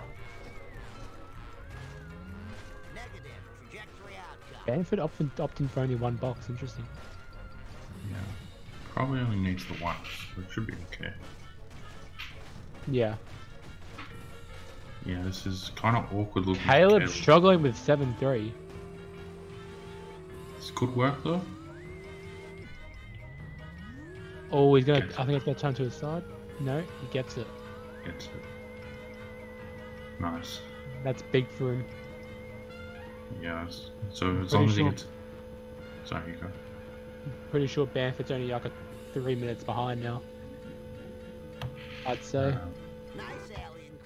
Outcome. Opting, opting for only one box. Interesting. Yeah. Probably only needs the one, so it should be okay. Yeah. Yeah, this is kind of awkward looking. for Caleb struggling with 7-3. It's good work though. Oh, he's gonna. Gets I think it's gonna turn to his side. No, he gets it. Gets it. Nice. That's big for him. Yeah, so as Pretty long as he sure- gets. Sorry, you go. Pretty sure Bamford's only like a three minutes behind now. I'd say. Uh,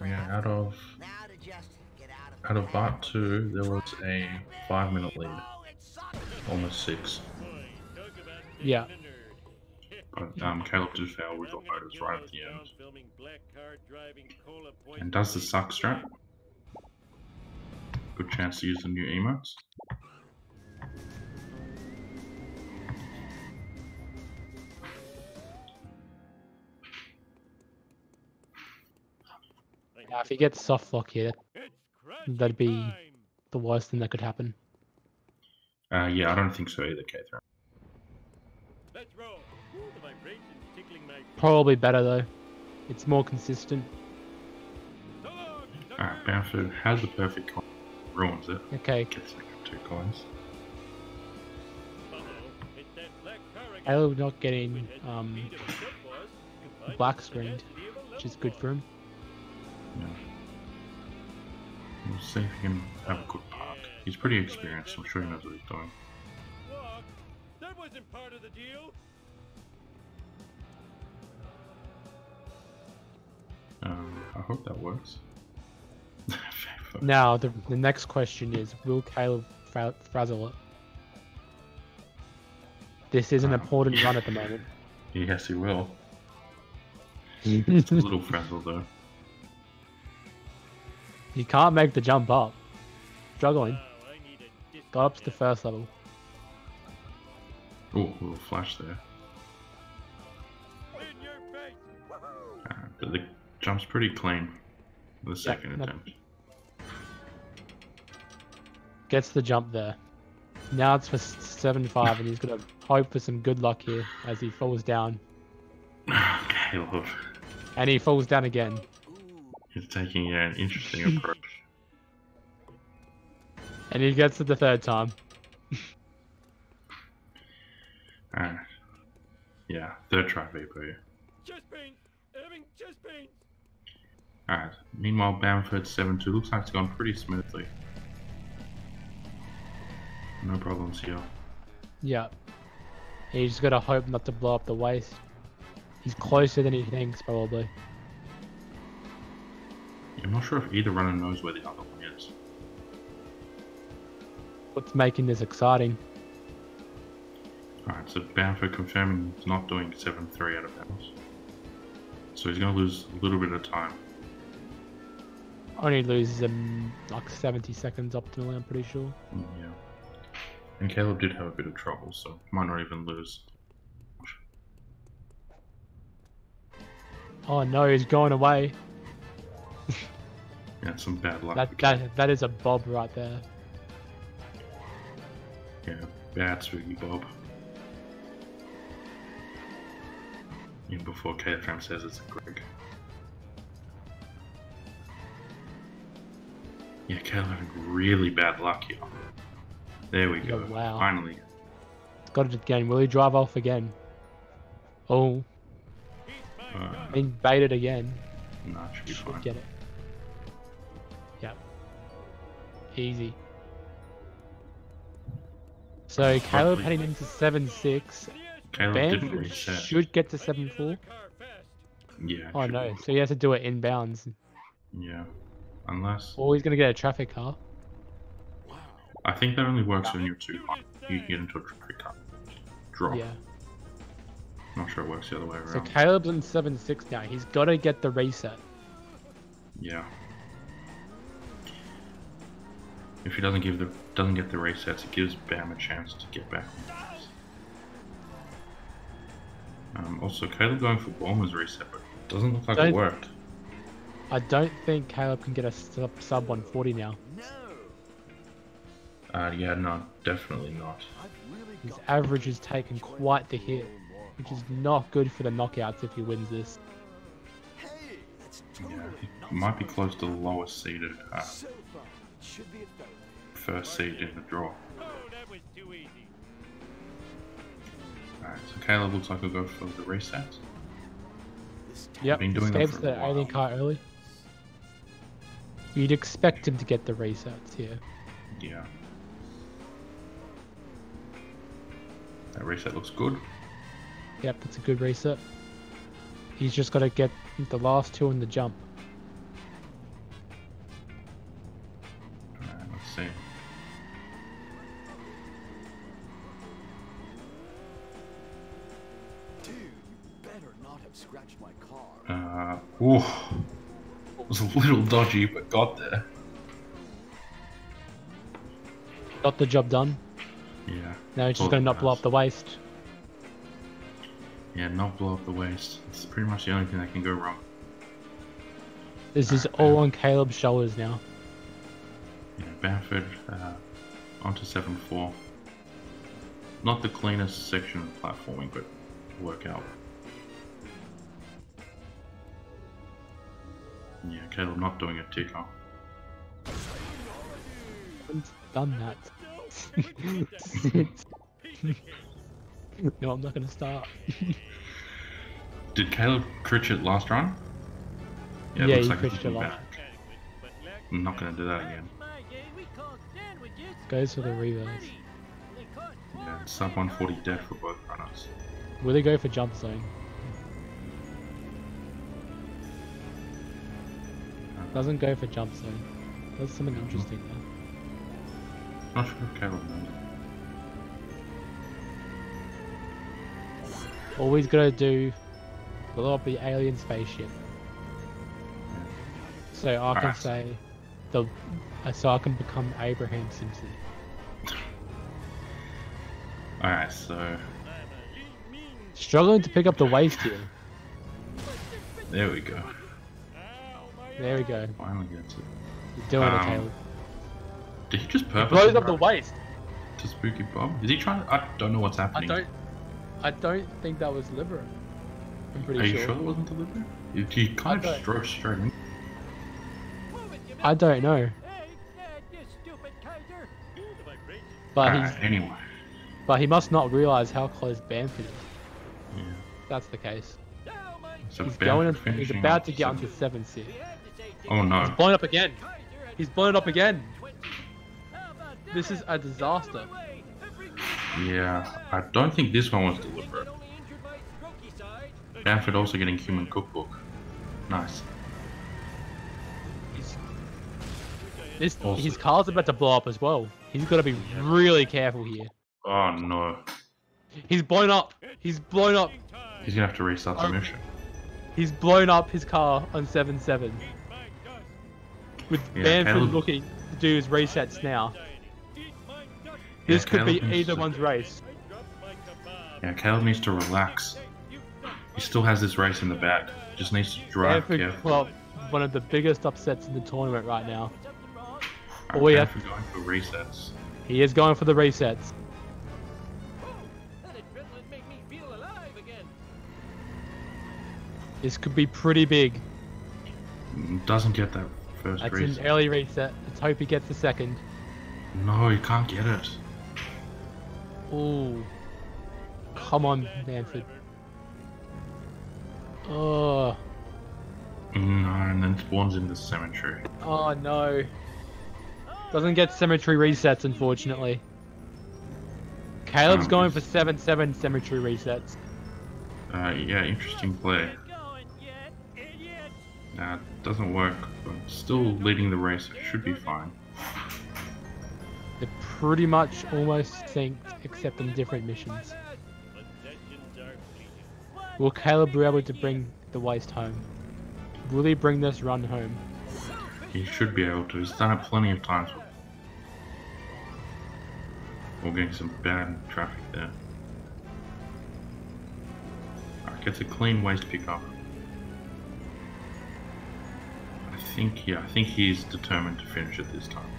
yeah, out of Now to just get out of out the of way. part two, there was a five minute lead, Oh, it sucks. almost six. Boy, talk about Yeah. being a nerd. But um, Caleb did fail with the I'm motors right at the end. clowns filming black car driving cola point And does the suck strat. Good chance to use the new emotes. Now, if he gets soft lock here, That'd be- the worst thing that could happen. Uh, yeah, I don't think so either, K throw. Let's roll. Ooh, the vibrations tickling my Probably better though. It's more consistent. So Alright. Bamford has the perfect coin. Ruins it. Okay, Gets like two coins. Uh-oh, it's that black car again. Caleb not getting um speed of a foot boss, combined black screened, tenacity of a which is good for him. Yeah. We'll see if he can have a good park. He's pretty experienced, I'm sure he knows what he's doing. That wasn't part of the deal. I hope that works. Now, the, the next question is Will Caleb fra- frazzle it? This is an Uh, important run at the moment. yes, he will. It's a little frazzled though. He can't make the jump up. Struggling. Wow, I need a Got up to the first level. Oh, a little flash there. In your face! Uh, but the jump's pretty clean. The second not- attempt. Gets the jump there. Now it's for 7-5 and he's gonna hope for some good luck here as he falls down. Caleb And he falls down again. He's taking an interesting approach. And he gets it the third time. Alright. Yeah, third try Vipo. Chest pain! Having chest pain! Alright. Meanwhile, Bamford 7-2 looks like it's gone pretty smoothly. No problems here. Yeah. He's gotta hope not to blow up the waste. He's closer than he thinks, probably. I'm not sure if either runner knows where the other one is. What's making this exciting? Alright, so Bamford confirming he's not doing 7-3 out of bounds. So he's gonna lose a little bit of time. Only loses him like 70 seconds optimally, I'm pretty sure. Mm, Yeah. And Caleb did have a bit of trouble, so might not even lose. Oh no, he's going away. Yeah, some bad luck. That that that is a bob right there. Yeah, bad spooky Bob. Even before KFM says it's a Greg. Yeah, Caleb having really bad luck here. There we go. Oh, wow. Finally. Got it again. Will he drive off again? Oh! Uh, being baited again. it should be Should fine. get it. Yep. Easy. So Caleb heading into 7-6. Caleb didn't Ben reset. should get to 7-4. another. Yeah. Oh no, be. so he has to do it inbounds. Yeah. Unless. Or he's gonna get a traffic car. I think that only works when you're too high. You can get into a traffic car. Drop. Yeah. Not sure it works the other way around. So. Caleb's in 7-6 now. He's gotta get the reset. Yeah. If he doesn't give the doesn't get the resets, it gives Bam a chance to get back. Um, also, Caleb going for Bulmer's reset, but it doesn't look like Don't- it worked. I don't think Caleb can get a sub, sub 140 now. No, Uh, yeah, no, definitely not. His average has taken quite the hit, which is not good for the knockouts if he wins this. Yeah, he might be close to the lowest seeded uh, to- So far, it should be a failure. first seed in the draw. Oh, that was too easy. Alright, so Caleb looks like he'll go for the reset. This Yep, been doing escapes the alien while. car early. You'd expect him to get the resets here. Yeah. That reset looks good. Yep, that's a good reset. He's just got to get the last two in the jump. Alright, let's see. Dude, better not have scratched my car. Uh, ooh. It was a little dodgy, but got there. Got the job done. Yeah. Now he's just going to not blow up the waist. Yeah, not blow up the waist. It's pretty much the only thing that can go wrong. This is Alright, all yeah. on Caleb's shoulders now. Yeah, Bamford uh, onto 7-4. Not the cleanest section of platforming, but work out. Yeah, Caleb not doing a ticker. Haven't done that. no, I'm not going to stop. Did Caleb Critchett last run? Yeah, it looks like he's critched it looking last. back. Adequate, but lack I'm not going to do that again. my day we call sandwiches. Goes for the reverse. Yeah, sub 140 dead for both runners. Will they go for jump zone? Doesn't go for jump zone. That's something interesting there. Not sure if Caleb knows. All he's gotta do, blow up the alien spaceship. So I can Alright. say, the, uh, so I can become Abraham Simpson. Alright, so I'm a lean, mean. Struggling to pick up the waist here. there we go. There we go. Finally gets it. You're doing it, Um, Caleb. Did he just He purposely blows up the waist. to Spooky Bob? Is he trying to? I don't know what's happening. I don't. I don't think that was deliberate. I'm pretty Are you sure. sure it wasn't deliberate? He, kind I of drove straight in. Move it, you I don't know, Hey, Ned, you stupid Kaiser! Feel the vibration. but he's anyway. but he must not realize how close Bamford is. Yeah. That's the case. So He's Bamford going. He's about to get onto seven six. we had to say Oh no. He's blown up again. He's blown up again. 20. How about This is a disaster. Yeah, I don't think this one was deliberate. only injured my strokey side. Bamford also getting human cookbook. Nice. This Also- his car's about to blow up as well. He's got to be really careful here. Oh no. He's blown up. He's blown up. He's gonna have to restart the Oh. mission. He's blown up his car on seven seven. Eat my dust, With Yeah, Bamford looking to do his resets now. This Yeah, could be Caleb needs either to- one's race. I dropped my kebab. Yeah, Caleb needs to relax. Hey, you dumb He still has this race in the bag. Just needs to drive Bamford, carefully. well, one of the biggest upsets in the tournament right now. Something wrong? Alright, oh, yeah. Bamford going for resets. He is going for the resets. That adrenaline made me feel alive again. This could be pretty big. Doesn't get that first That's reset. an early reset. Let's hope he gets the second. No, you can't get it. Ooh. Come on, Manfred. Oh, No, and then spawns in the cemetery. oh no. Doesn't get cemetery resets, unfortunately. Caleb's Um, going for 7-7 cemetery resets. Uh, yeah, interesting play. Uh, doesn't work, but still leading the race. Should be fine. Pretty much almost synced, except on different missions. Will Caleb be able to bring the waste home? Will he bring this run home? He should be able to. He's done it plenty of times. We're getting some bad traffic there. Alright, gets a clean waste pickup. I think, yeah, I think he's determined to finish it this time.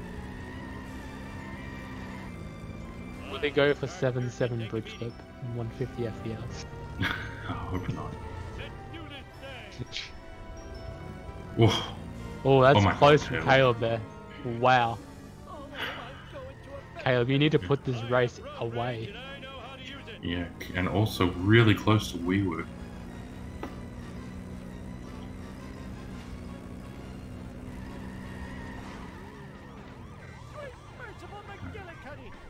Will he go for 7-7 bridge flip and 150 FPS? I hope not. Let's do this thing. Whoa, Oh, that's Oh close God, from Caleb. Caleb there. Wow. Oh, I'm going to a Caleb, you need to put this race away. and I know how to use it. yeah, and also really close to WeWork.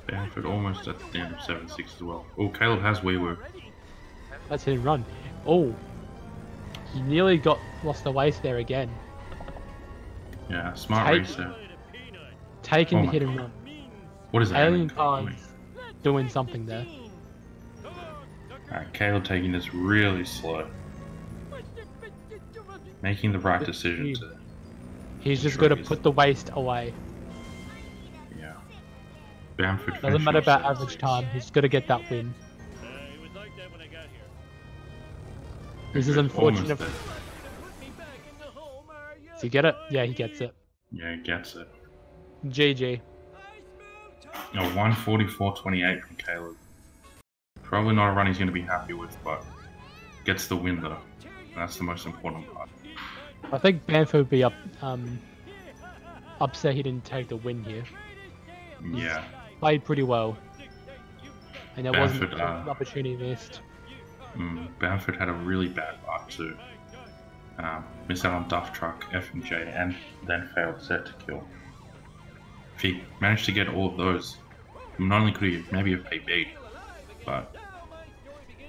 Bamford almost at the end of 7-6 as well. Oh, Caleb has? That's hit and run. Oh. He nearly got lost the waist there again. Yeah, smart Take- racer. Put a peanut. Taking Oh the hit and run. What is that? Alien cars doing? something there. Alright, Caleb taking this really slow. Making the right decision to, He's just got to put the waste away. Bamford Doesn't matter about average time. He's got to get that win. It was like that when I got here. This is unfortunate. there. Put me back in the home, are ya? Does he get it? Yeah, he gets it. Yeah, he gets it. GG. A 144.28 from Caleb. Probably not a run he's going to be happy with, but gets the win though. That's the most important part. I think Bamford would be up, um, upset he didn't take the win here. Yeah. Played pretty well, and there wasn't Bamford, uh, an opportunity missed. Mm, Bamford had a really bad part too. Um, missed out on Duff Truck, FMJ, and then failed set to kill. If he managed to get all of those, not only could he maybe have PB'd, but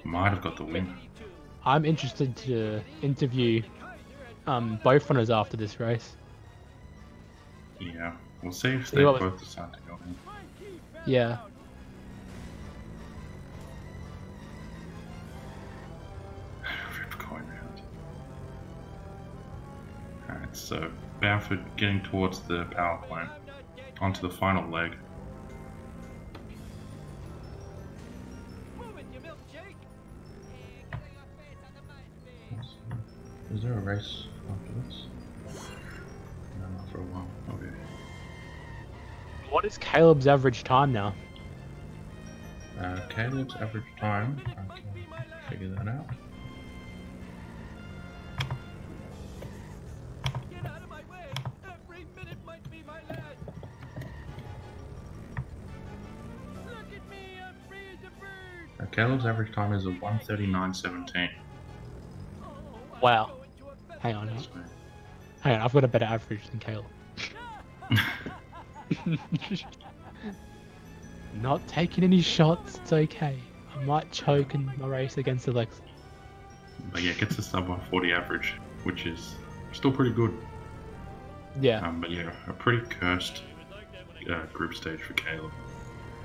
might have got the win. I'm interested to interview um, both runners after this race. Yeah, we'll see if they both decide to go in. Yeah. Rip coin round. Alright, so Bamford getting towards the power plant. Onto the final leg. Is there a race after this? What is Caleb's average time now? Uh, Caleb's average time. I can figure that out. Get out of my way! Every minute might be my last! Look at me, I'm free as a bird! Uh, Caleb's average time is a 139.17. Oh, Wow. going to a better Hang on. Hang on, I've got a better average than Caleb. Not taking any shots, it's okay. I might choke in my race against Alexa. But yeah, it gets a sub 140 average, which is still pretty good. Yeah, Um, but yeah, a pretty cursed uh, group stage for Caleb.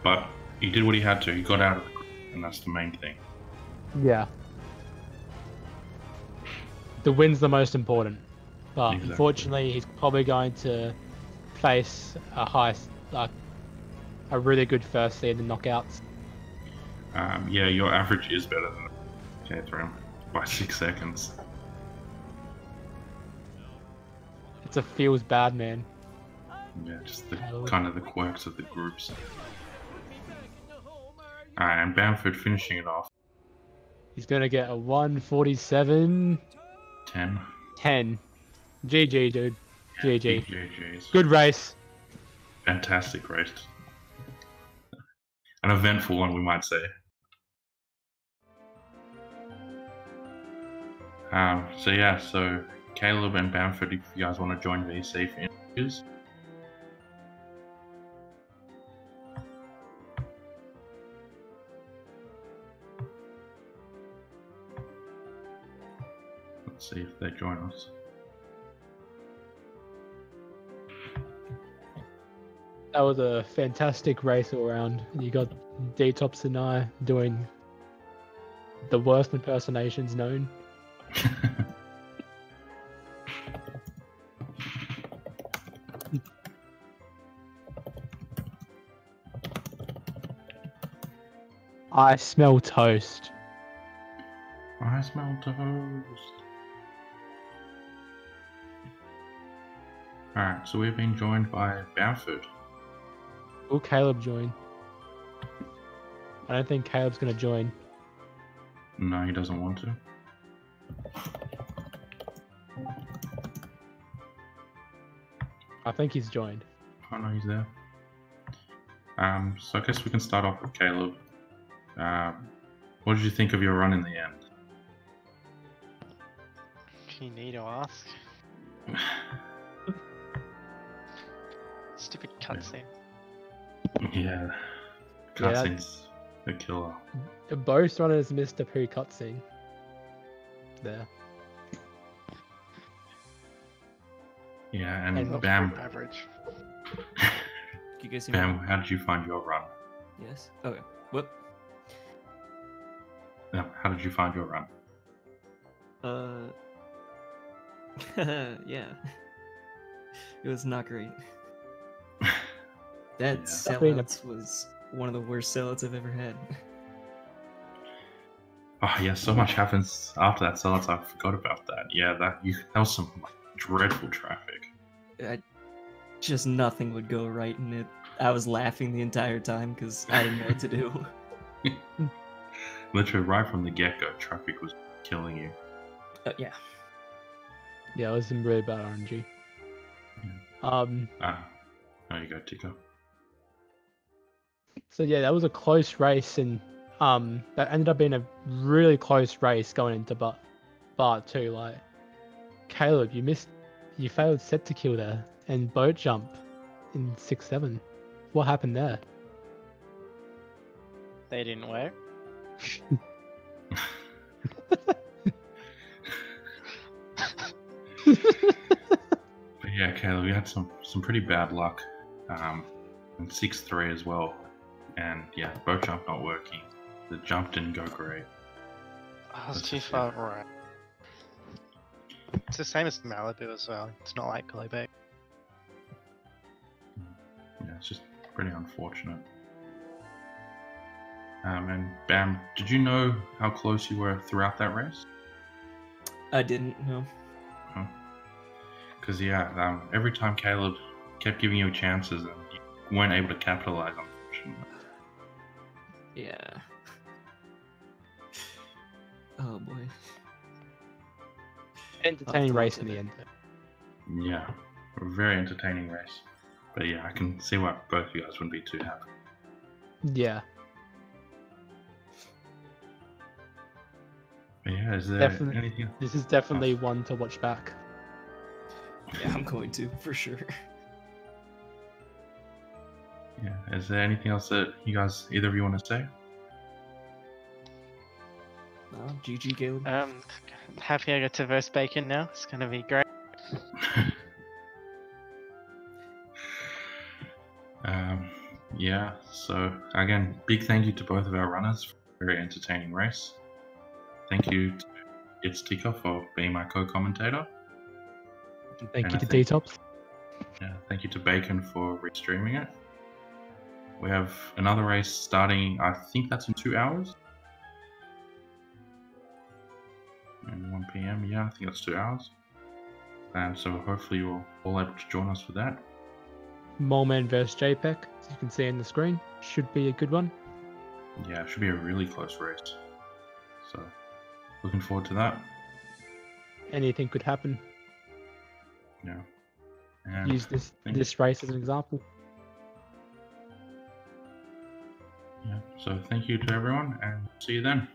But he did what he had to. He got out of the group, and that's the main thing. yeah. The win's the most important, but Exactly. unfortunately, he's probably going to face a high, like a really good first seed in knockouts. Um, yeah, your average is better than Catherine by six seconds. It's a feels bad man. Yeah, just the kind of the quirks of the groups. Uh, and Bamford finishing it off He's gonna get a 147 10. 10. GG, dude. GG. GG's. Good race. Fantastic race. An eventful one, we might say. Um, so yeah, so Caleb and Bamford, if you guys want to join VC for interviews, let's see if they join us. That was a fantastic race all around. You got D Tops and I doing the worst impersonations known. I smell toast. I smell toast. Alright, so we've been joined by Bamford. Will Caleb join? I don't think Caleb's gonna join. No, he doesn't want to. I think he's joined. Oh no, he's there. Um, so I guess we can start off with Caleb. Um, what did you think of your run in the end? You need to ask. Stupid cutscene. yeah, Yeah, cutscenes, a killer. Both runners missed a pre cutscene. There. Yeah, and And Bam, average. You guys hear me? Bam, how did you find your run? Yes. Okay. Whoop. Yeah, how did you find your run? Uh. yeah. It was not great. That Yeah. I Cell-Outs was one of the worst Cell-Outs I've ever had. Oh yeah, so much happens after that, so I forgot about that. Yeah, that you that was some like, dreadful traffic. I, just nothing would go right in it. I was laughing the entire time because I didn't know what to do. Literally, right from the get go, traffic was killing you. Uh, yeah. Yeah, it was some really bad RNG. Um, Ah, there you go, Tico. So yeah, that was a close race, and um, that ended up being a really close race going into but bar two. Like, Caleb, you missed, you failed set to kill there, and boat jump in six seven. What happened there? They didn't work. But yeah, Caleb, we had some some pretty bad luck. Um, in six three as well, and yeah, boat jump not working. The jump didn't go great. I was That's too just it. far right. It's the same as Malibu as well. It's not like Glowback. Yeah, it's just pretty unfortunate. Um, and Bam, did you know how close you were throughout that race? I didn't know. Because yeah, um, every time Caleb kept giving you chances and you weren't able to capitalize, unfortunately. Yeah. Oh boy. Entertaining to race in the end. Yeah, a very entertaining race. But yeah, I can see why both of you guys wouldn't be too happy. Yeah, But yeah, is there Definitely. anything? this is definitely one to watch back. Yeah, I'm going to for sure. Yeah, is there anything else that you guys, either of you, want to say? No, GG Caleb. Um, happy I got to verse Bacon now. It's gonna be great. um, yeah, so again, big thank you to both of our runners for a very entertaining race. Thank you to It's Tika for being my co-commentator. Thank And you I to think- Detops. Yeah, thank you to Bacon for restreaming it. We have another race starting, I think that's in two hours. And 1 p.m. Yeah, I think that's two hours. And so hopefully you're all able to join us for that. Moleman versus JPEG, as you can see on the screen, should be a good one. Yeah, it should be a really close race. So, looking forward to that. Anything could happen. Yeah. And Use this this race as an example. Yeah, so thank you to everyone and see you then.